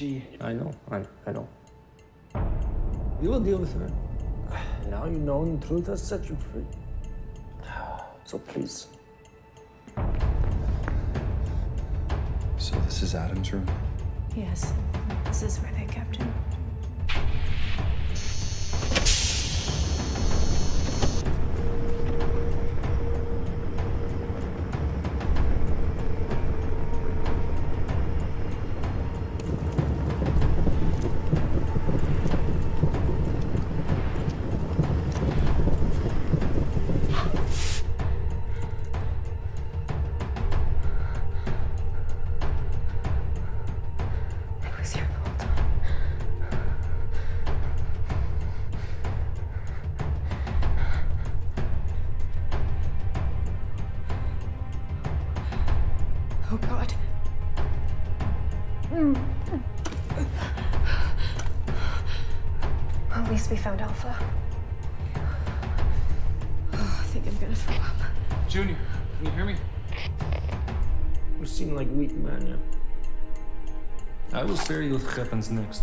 She. I know, I, I know. You will deal with her. Now you know the truth has set you free. So please. So this is Adam's room? Yes, this is where they kept him. Yeah. I will spare you what happens next.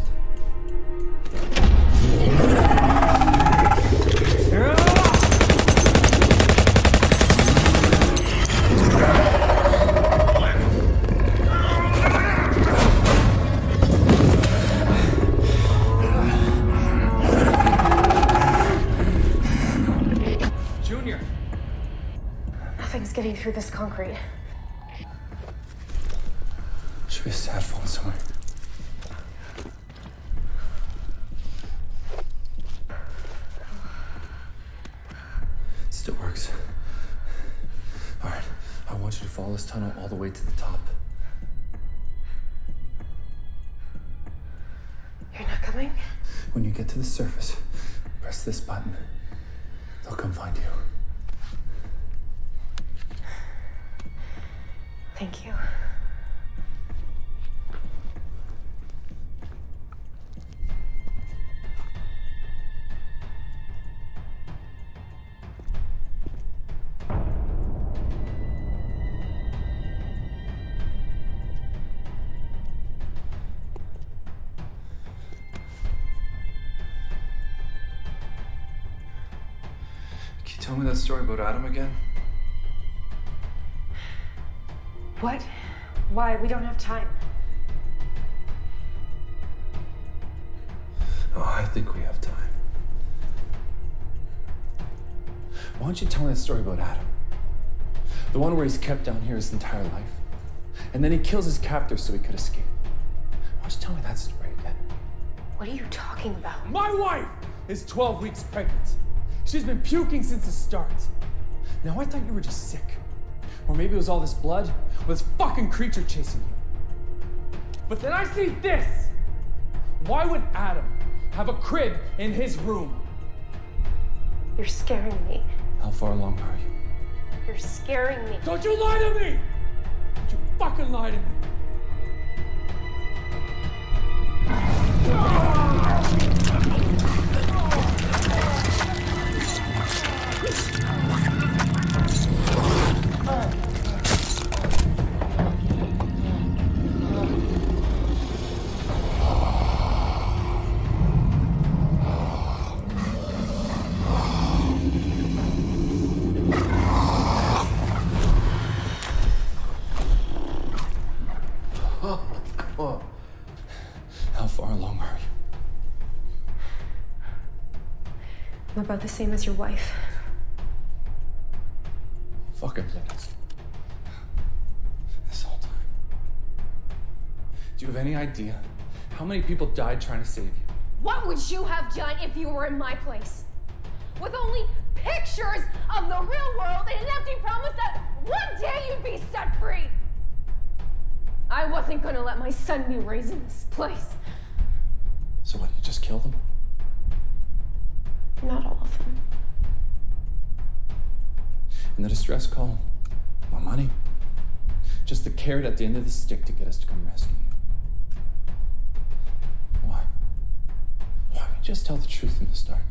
Junior! Nothing's getting through this concrete. This button. Me that story about Adam again? What? Why? We don't have time. Oh, I think we have time. Why don't you tell me that story about Adam? The one where he's kept down here his entire life. And then he kills his captor so he could escape. Why don't you tell me that story again? What are you talking about? My wife is 12 weeks pregnant. She's been puking since the start. Now, I thought you were just sick. Or maybe it was all this blood, or this fucking creature chasing you. But then I see this! Why would Adam have a crib in his room? You're scaring me. How far along are you? You're scaring me. Don't you lie to me! Don't you fucking lie to me! About the same as your wife. Fucking Dennis. This whole time. Do you have any idea how many people died trying to save you? What would you have done if you were in my place? With only pictures of the real world and an empty promise that one day you'd be set free. I wasn't gonna let my son be raised in this place. So what, you just kill them? Not all of them. And the distress call? More money? Just the carrot at the end of the stick to get us to come rescue you. Why? Why don't you just tell the truth from the start?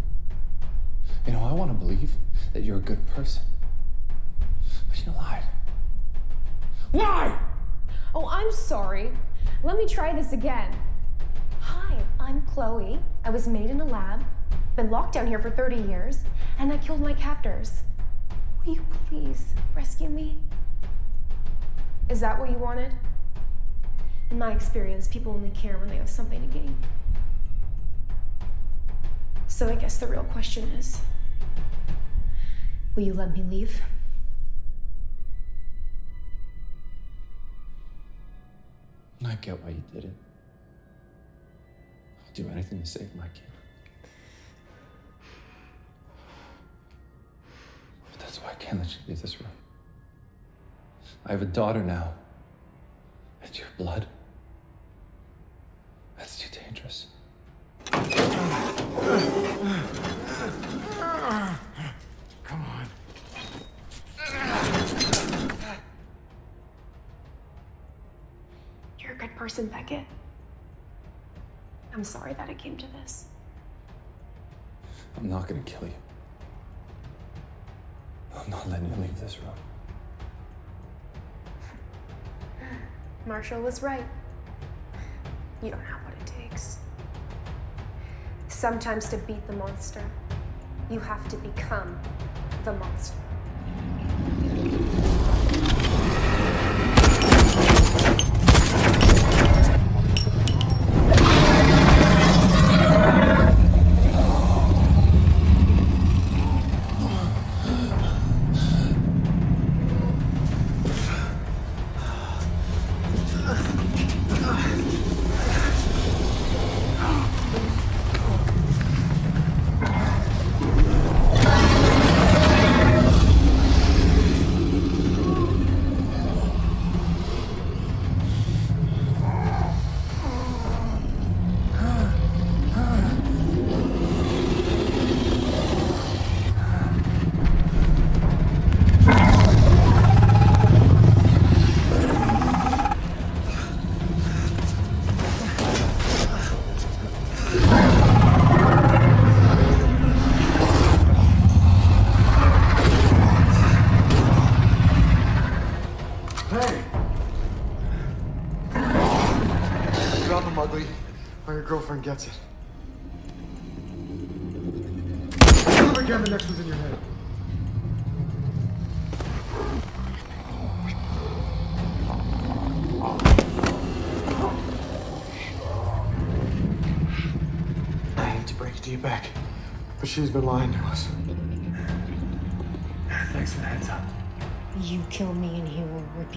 You know, I want to believe that you're a good person. But you lied. Why? Oh, I'm sorry. Let me try this again. Hi, I'm Chloe. I was made in a lab, been locked down here for 30 years, and I killed my captors. Will you please rescue me? Is that what you wanted? In my experience, people only care when they have something to gain. So I guess the real question is will you let me leave? I get why you did it. I'll do anything to save my kid. That's why I can't let you leave this room. I have a daughter now. And your blood. That's too dangerous. Come on. You're a good person, Beckett. I'm sorry that it came to this. I'm not gonna kill you. I'm not letting you leave this room. Marshall was right. You don't have what it takes. Sometimes to beat the monster, you have to become the monster. Gets it. Move again, the next one's in your head. I hate to break it to you, Beck, but she's been lying to us. Thanks for the heads up. You kill me and he will rip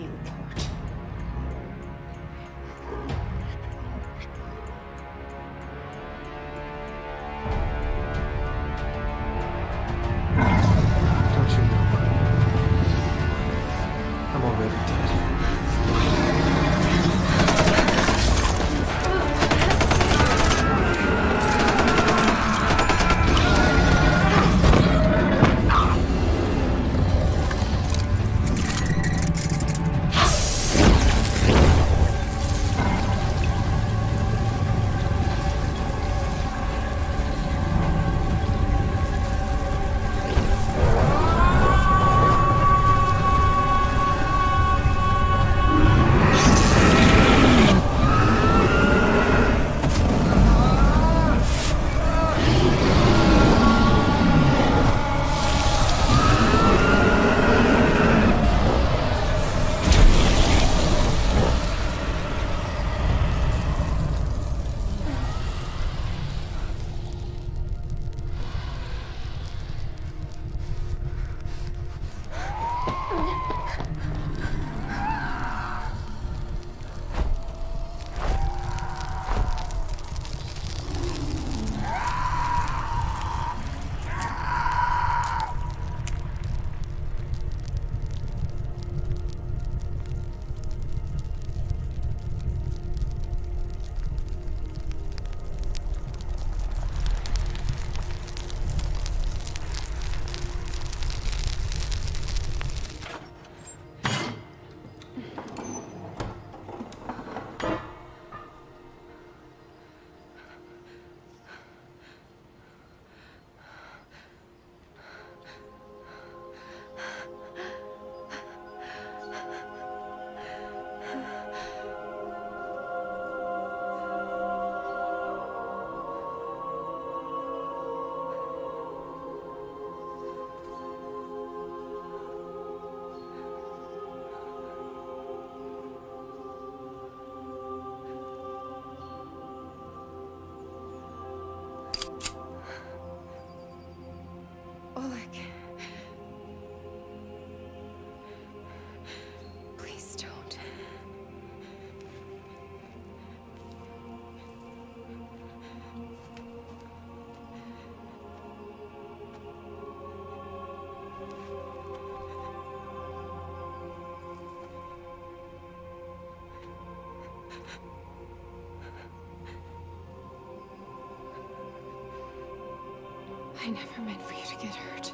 I never meant for you to get hurt.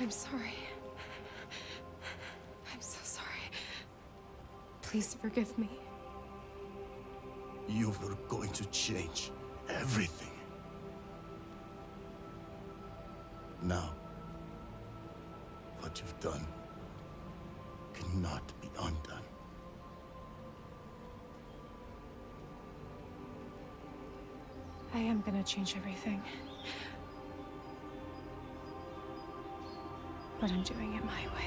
I'm sorry. I'm so sorry. Please forgive me. You were going to change everything. Now, change everything. But I'm doing it my way.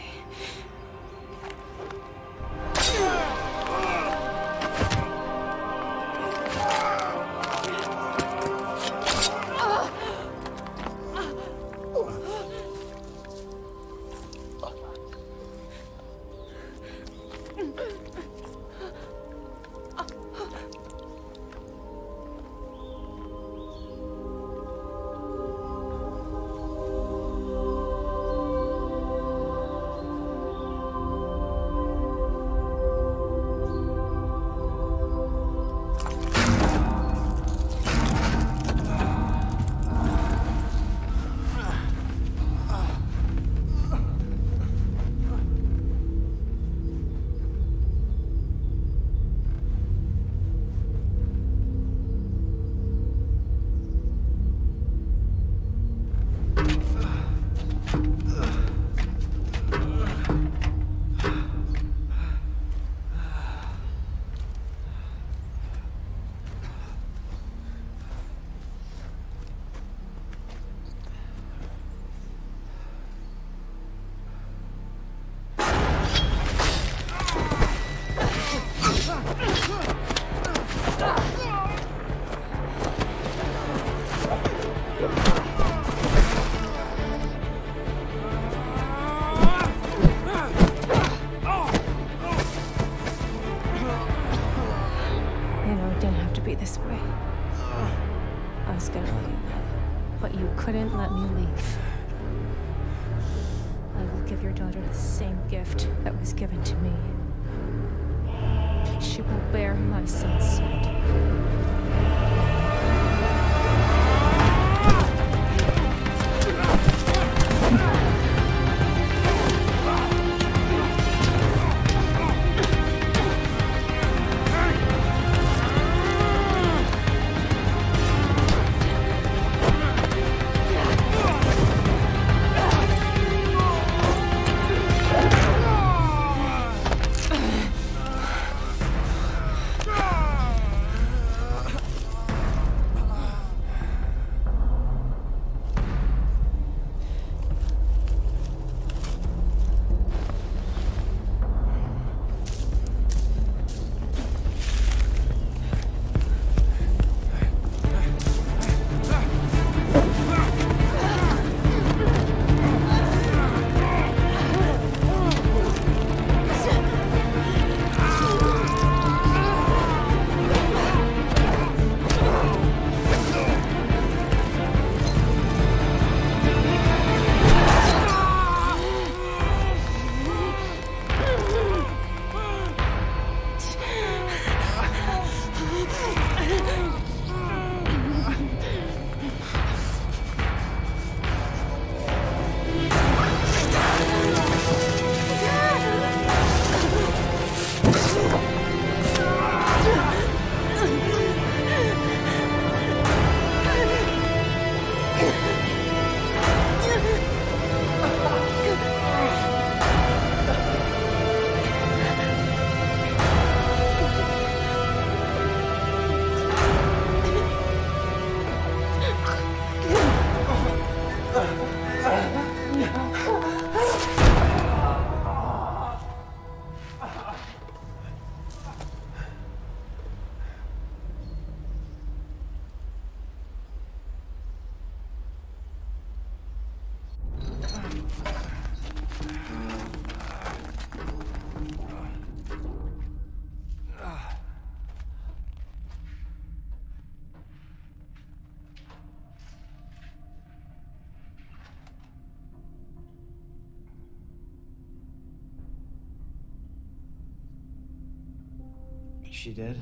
She did?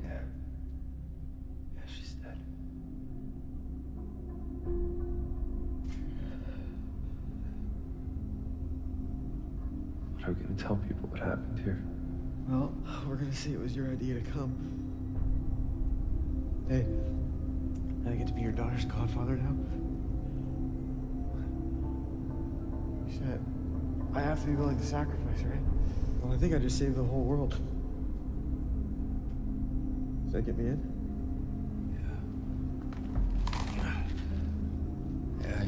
Yeah. Yeah, she's dead. What are we gonna tell people what happened here? Well, (sighs) we're gonna say it was your idea to come. Hey, I get to be your daughter's godfather now? Shit. I have to be willing to sacrifice, right? Well, I think I just saved the whole world. Does that get me in? Yeah, Yeah,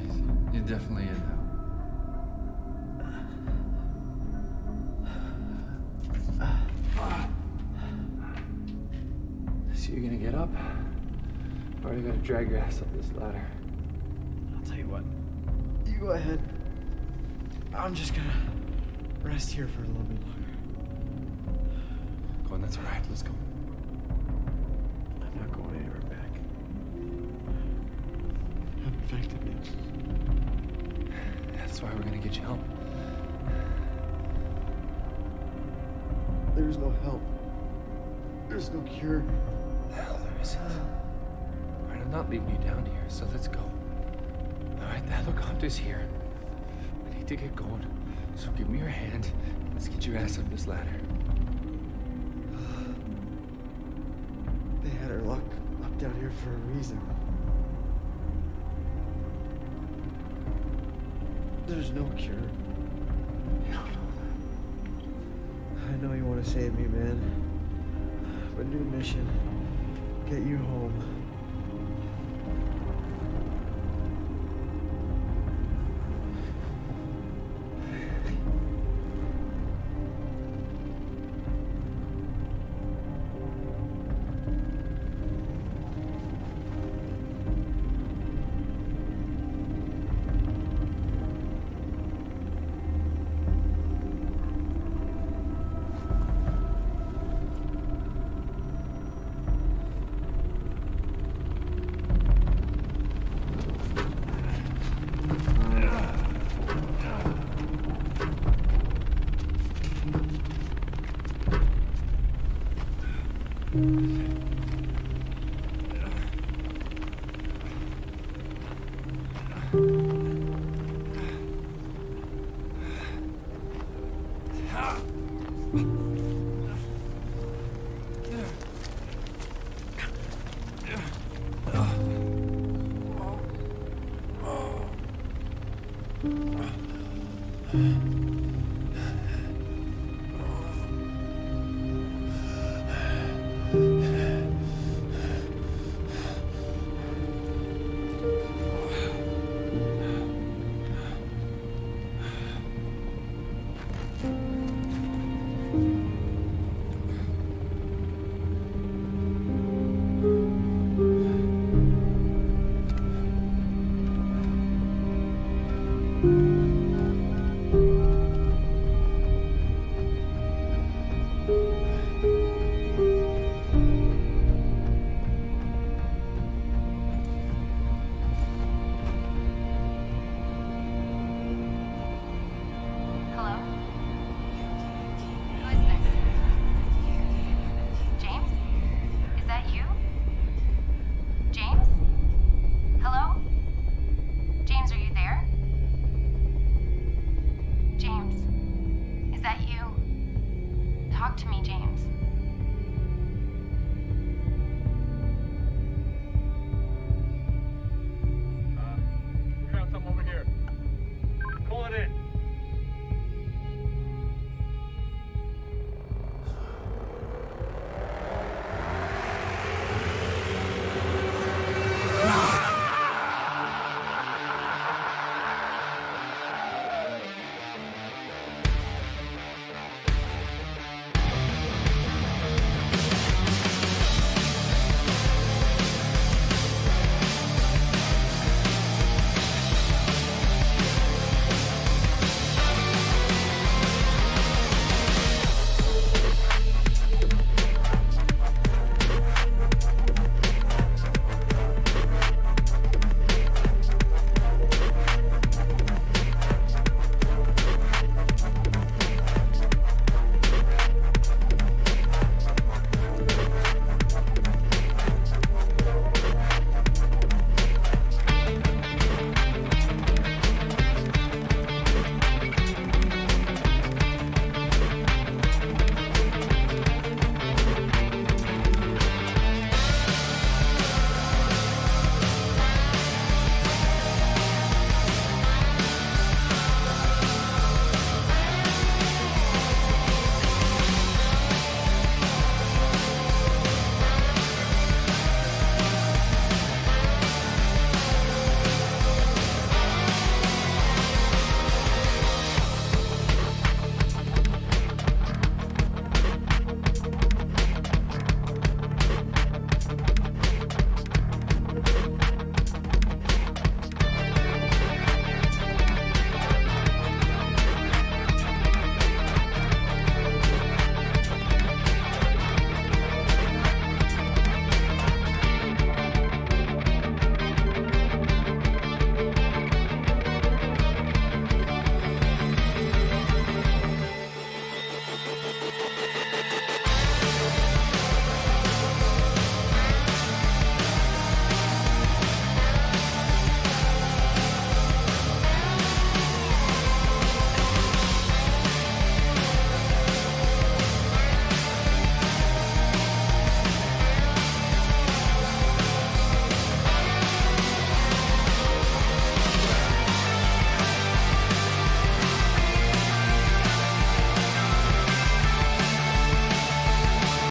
you're definitely in now. So you're gonna get up? Or are you gonna drag your ass up this ladder? I'll tell you what. You go ahead. I'm just gonna rest here for a little bit longer. Go on, that's alright. Let's go. Not going anywhere back. How infected me. That's why we're gonna get you help. There's no help. There's no cure. Hell, there isn't. Alright, I'm not leaving you down here, so let's go. Alright, the helicopter's here. We need to get going. So give me your hand. Let's get your ass up this ladder. Down here for a reason. There's no cure. You don't know I know you want to save me, man. But new mission. Get you home. To me, James.